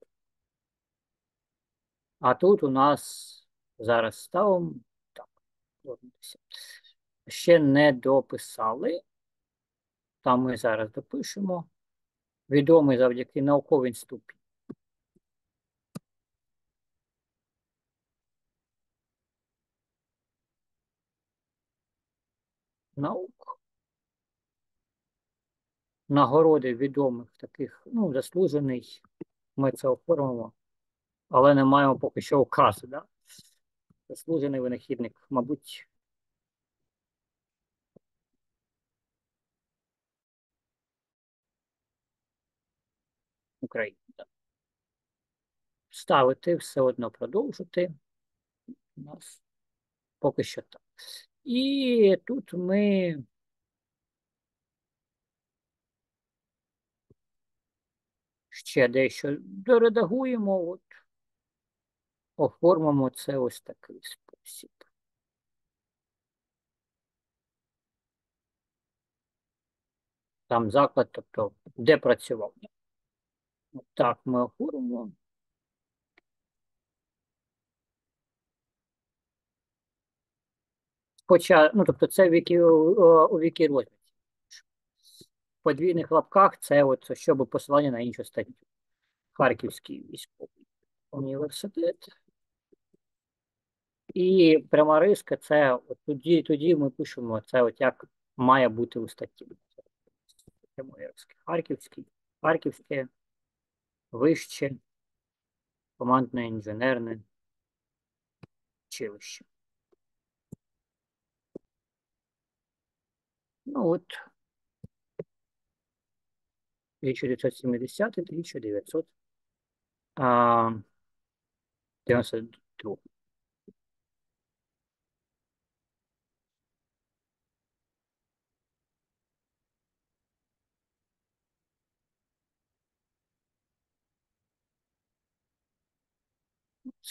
S1: А тут у нас зараз ставимо так, ще не дописали. Там ми зараз допишемо. Відомий завдяки науковій ступінь. Наук. Нагороди відомих таких, ну, заслужений. Ми це оформимо, але не маємо поки що указу, да? Заслужений винахідник, мабуть. України. Ставити, все одно продовжити. У нас поки що так. І тут ми ще дещо доредагуємо, от, оформимо це ось такий спосіб. Там заклад, тобто де працював. Так, ми оформимо. Хоча, ну, тобто, це у вікі розмірі. В подвійних лапках це от, щоб посилання на іншу статтю. Харківський військовий університет. І пряма риска це от тоді, тоді ми пишемо це, от як має бути у статті. Харківський, Харківське, вище, командне інженерне училище. Ну от 1970 1992.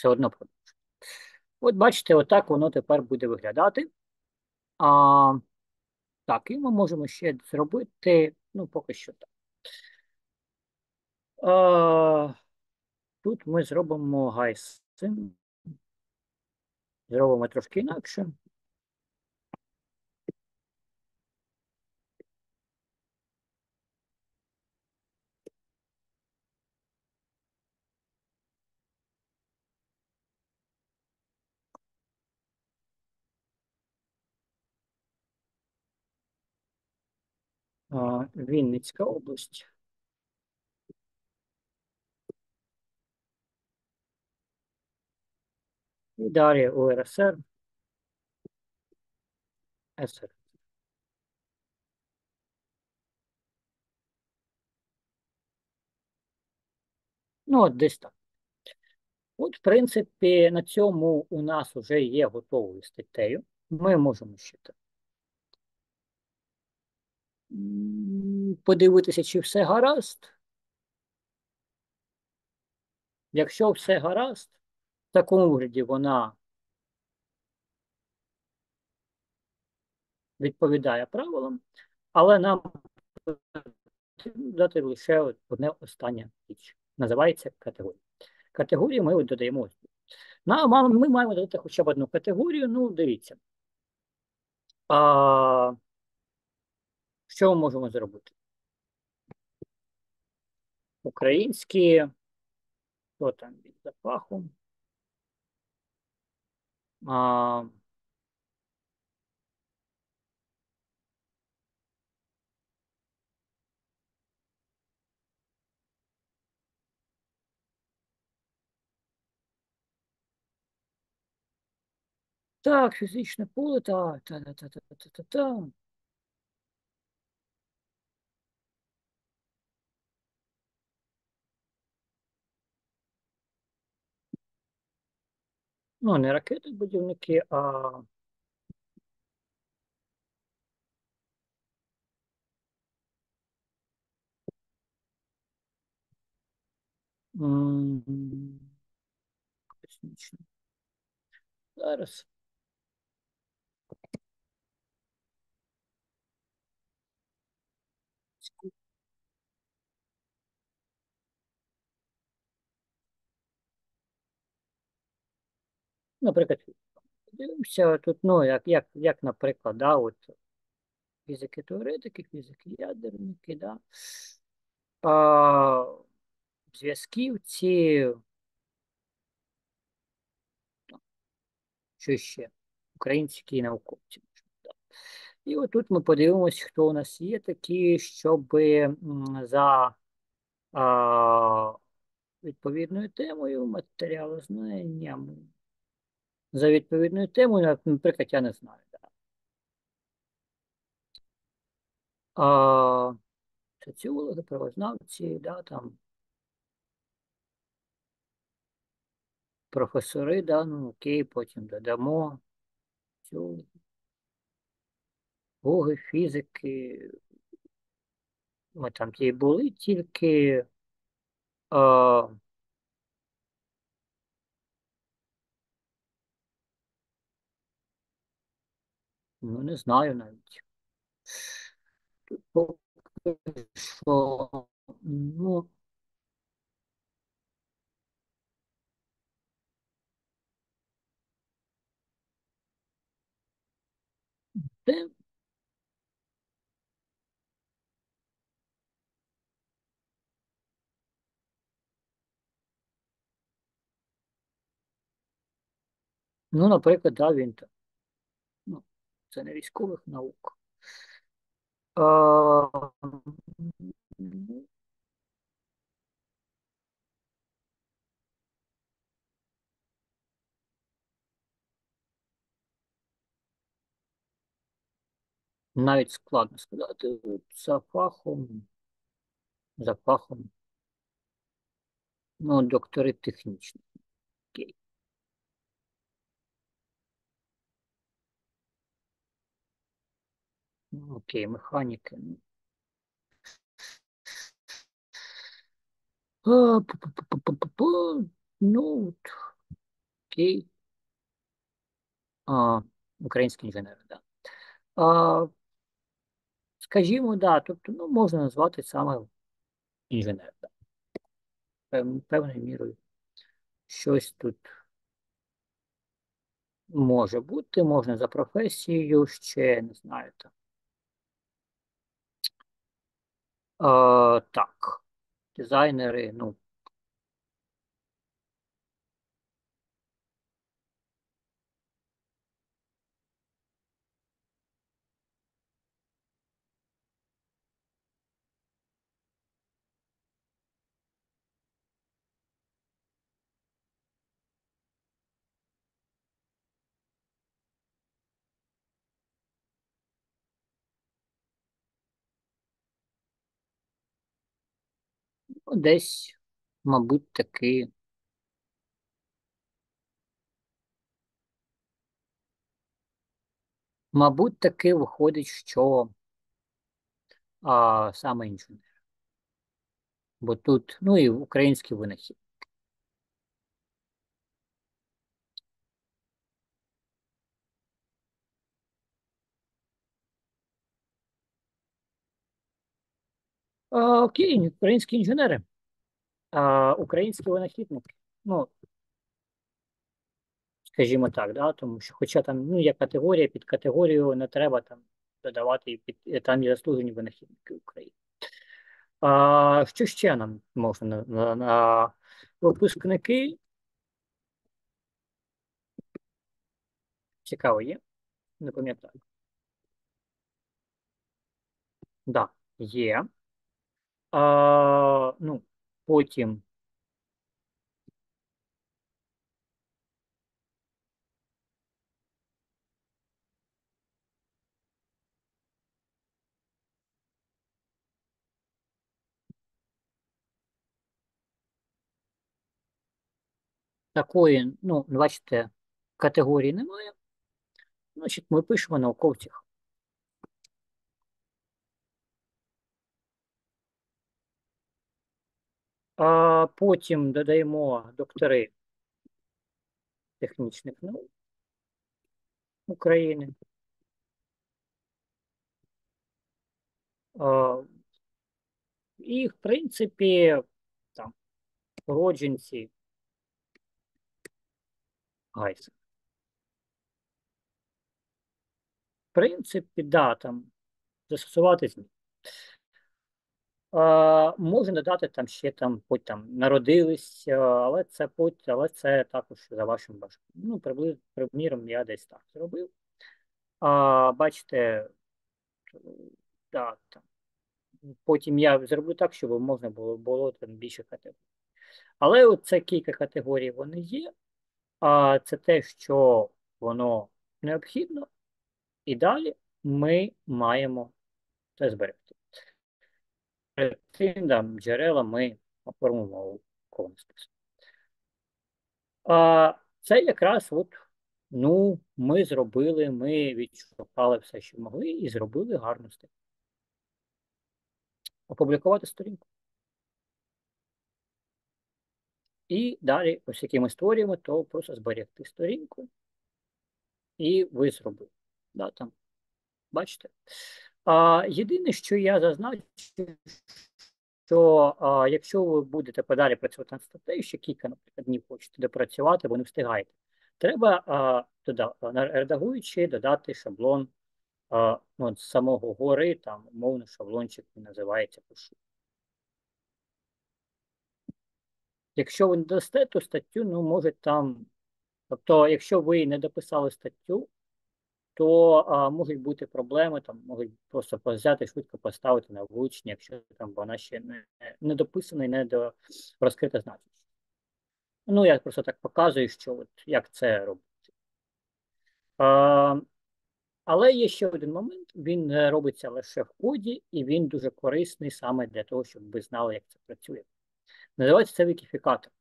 S1: Все одно продовжує. От бачите, отак воно тепер буде виглядати. А, Так, і ми можемо ще зробити, ну, поки що так. А, Тут ми зробимо гайс. Зробимо трошки інакше. А, Вінницька область. І далі УРСР. СР. Ну, от десь так. От, в принципі, на цьому у нас вже є готовою статтею. Ми можемо так. Подивитися, чи все гаразд. Якщо все гаразд, в такому вигляді вона відповідає правилам, але нам дати лише одне остання річ. Називається категорія. Категорію ми додаємо. Ми маємо додати хоча б одну категорію. Ну, дивіться. А, що ми можемо зробити? Українські. Хто там від запаху? А, Так, фізичне поле, та та та та та та та та Ну, не ракети будівники, а. Зараз. Наприклад, дивимося тут, ну, як, як, як наприклад, да, от фізики теоретики, фізики ядерники, да. А, зв'язківці, що ще? Українські науковці. Да. І отут ми подивимось, хто у нас є такі, щоб за а, відповідною темою, матеріалознанням. За відповідною темою, наприклад, я не знаю. Да. А, соціологи, правознавці, да, там, професори, да, ну окей, потім додамо. Боги, фізики. Ми там ті були тільки. А, ну, не знаю навіть. Поки що, ну, те, ну, наприклад, да, він там. Це не військових наук. А, навіть складно сказати. За фахом, за фахом, ну, доктори технічні. Окей. Ну, Окей, механіки. ну. А, пу-пу-пу-пу-пу-пу. Ну, от, окей. А, українські інженери, да. А, скажімо, да, тобто, ну, можна назвати саме інженер, да. Пев- Певною мірою щось тут може бути, можна за професією ще, не знаю, там. А, так, дизайнери, ну, ну, десь, мабуть, таки. Мабуть, таки виходить, що а, саме інженер. Бо тут, ну і український винахід. Окей, українські інженери, українські винахідники. Ну, скажімо так, да, тому що, хоча там ну, є категорія, під категорію не треба там додавати під там є заслужені винахідники України. А що ще нам можна на, на, випускники? Цікаво є? Не пам'ятаю. Да, є. А, ну, Потім. Такої, ну, бачите, категорії немає. Значить, ми пишемо науковців. А потім додаємо доктори технічних наук України. І, в принципі, там, уродженці Гайса. В принципі, да, там застосувати змін. Можна додати там ще там, хоч там народились, але це хоч, але це також за вашим бажанням. Ну, приблизно, приміром, я десь так зробив. А, Бачите, да, там. Потім я зроблю так, щоб можна було було там більше категорій. Але от це кілька категорій вони є, а це те, що воно необхідно, і далі ми маємо це зберегти. Цим там, джерела ми конспис. А це якраз от, ну, ми зробили, ми відшукали все, що могли, і зробили гарну статтю. Опублікувати сторінку. І далі, ось які ми створюємо, то просто зберегти сторінку. І ви зробили. Да, там. Бачите? А, Єдине, що я зазначу, що а, якщо ви будете подалі працювати над статтею, ще кілька, наприклад, днів хочете допрацювати, бо не встигаєте, треба, а, дода, редагуючи, додати шаблон а, ну, з самого гори, там, умовно, шаблончик називається пишу. Якщо ви не дасте, то статтю, ну, може там. Тобто, якщо ви не дописали статтю, то а, можуть бути проблеми, там можуть просто взяти швидко поставити на влучення, якщо там вона ще не не дописана і не до розкрита значення. Ну, я просто так показую, що от як це робити. А, але є ще один момент: він робиться лише в коді, і він дуже корисний саме для того, щоб ви знали, як це працює. Називається це вікіфікатор.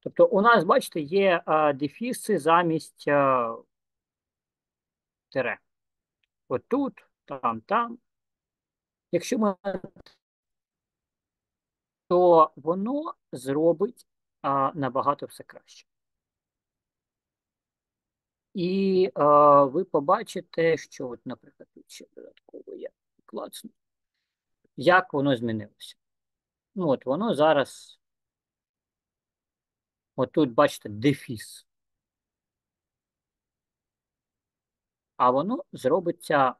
S1: Тобто, у нас, бачите, є а, дефіси замість а, тире. Отут, там, там. Якщо ми, то воно зробить а, набагато все краще. І а, ви побачите, що, от, наприклад, тут ще додатково є клацну, як воно змінилося. Ну, от воно зараз, от тут, бачите, дефіс. А воно зробиться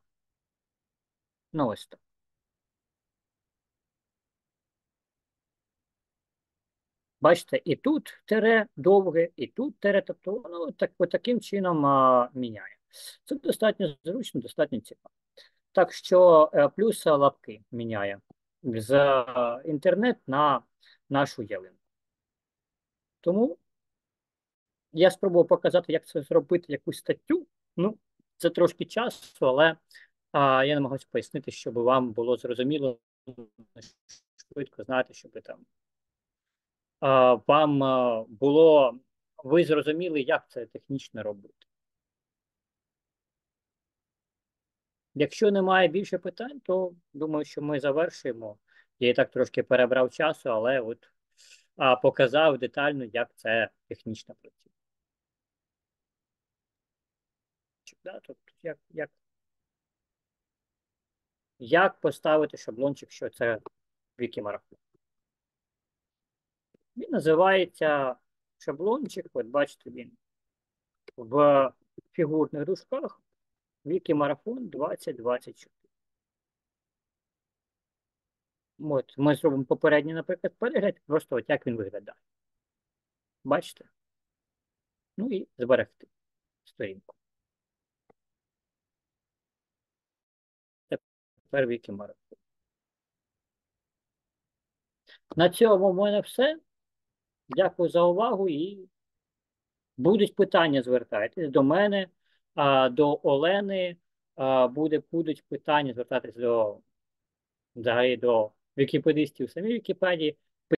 S1: ну ось так. Бачите, і тут тере довге, і тут тере, тобто воно так, таким чином а, міняє. Це достатньо зручно, достатньо цікаво. Так що е, плюс лапки міняє з е, інтернет на нашу ялинку. Тому я спробував показати, як це зробити якусь статтю. Ну, це трошки часу, але а, я намагаюся пояснити, щоб вам було зрозуміло швидко знати, щоб там а, вам а, було ви зрозуміли, як це технічно робити. Якщо немає більше питань, то думаю, що ми завершуємо. Я і так трошки перебрав часу, але от а, показав детально, як це технічно працює. Да? Тобто, як як, як поставити шаблончик, що це вікімарафон? Він називається шаблончик, от бачите, він в фігурних дужках Вікімарафон 2024. От, Ми зробимо попередній, наприклад, перегляд, просто от як він виглядає. Бачите? Ну і зберегти сторінку. Тепер віки марафон. На цьому в мене все. Дякую за увагу і будуть питання, звертайтесь до мене, до Олени. Буде, Будуть питання звертатись до взагалі до вікіпедистів самій Вікіпедії.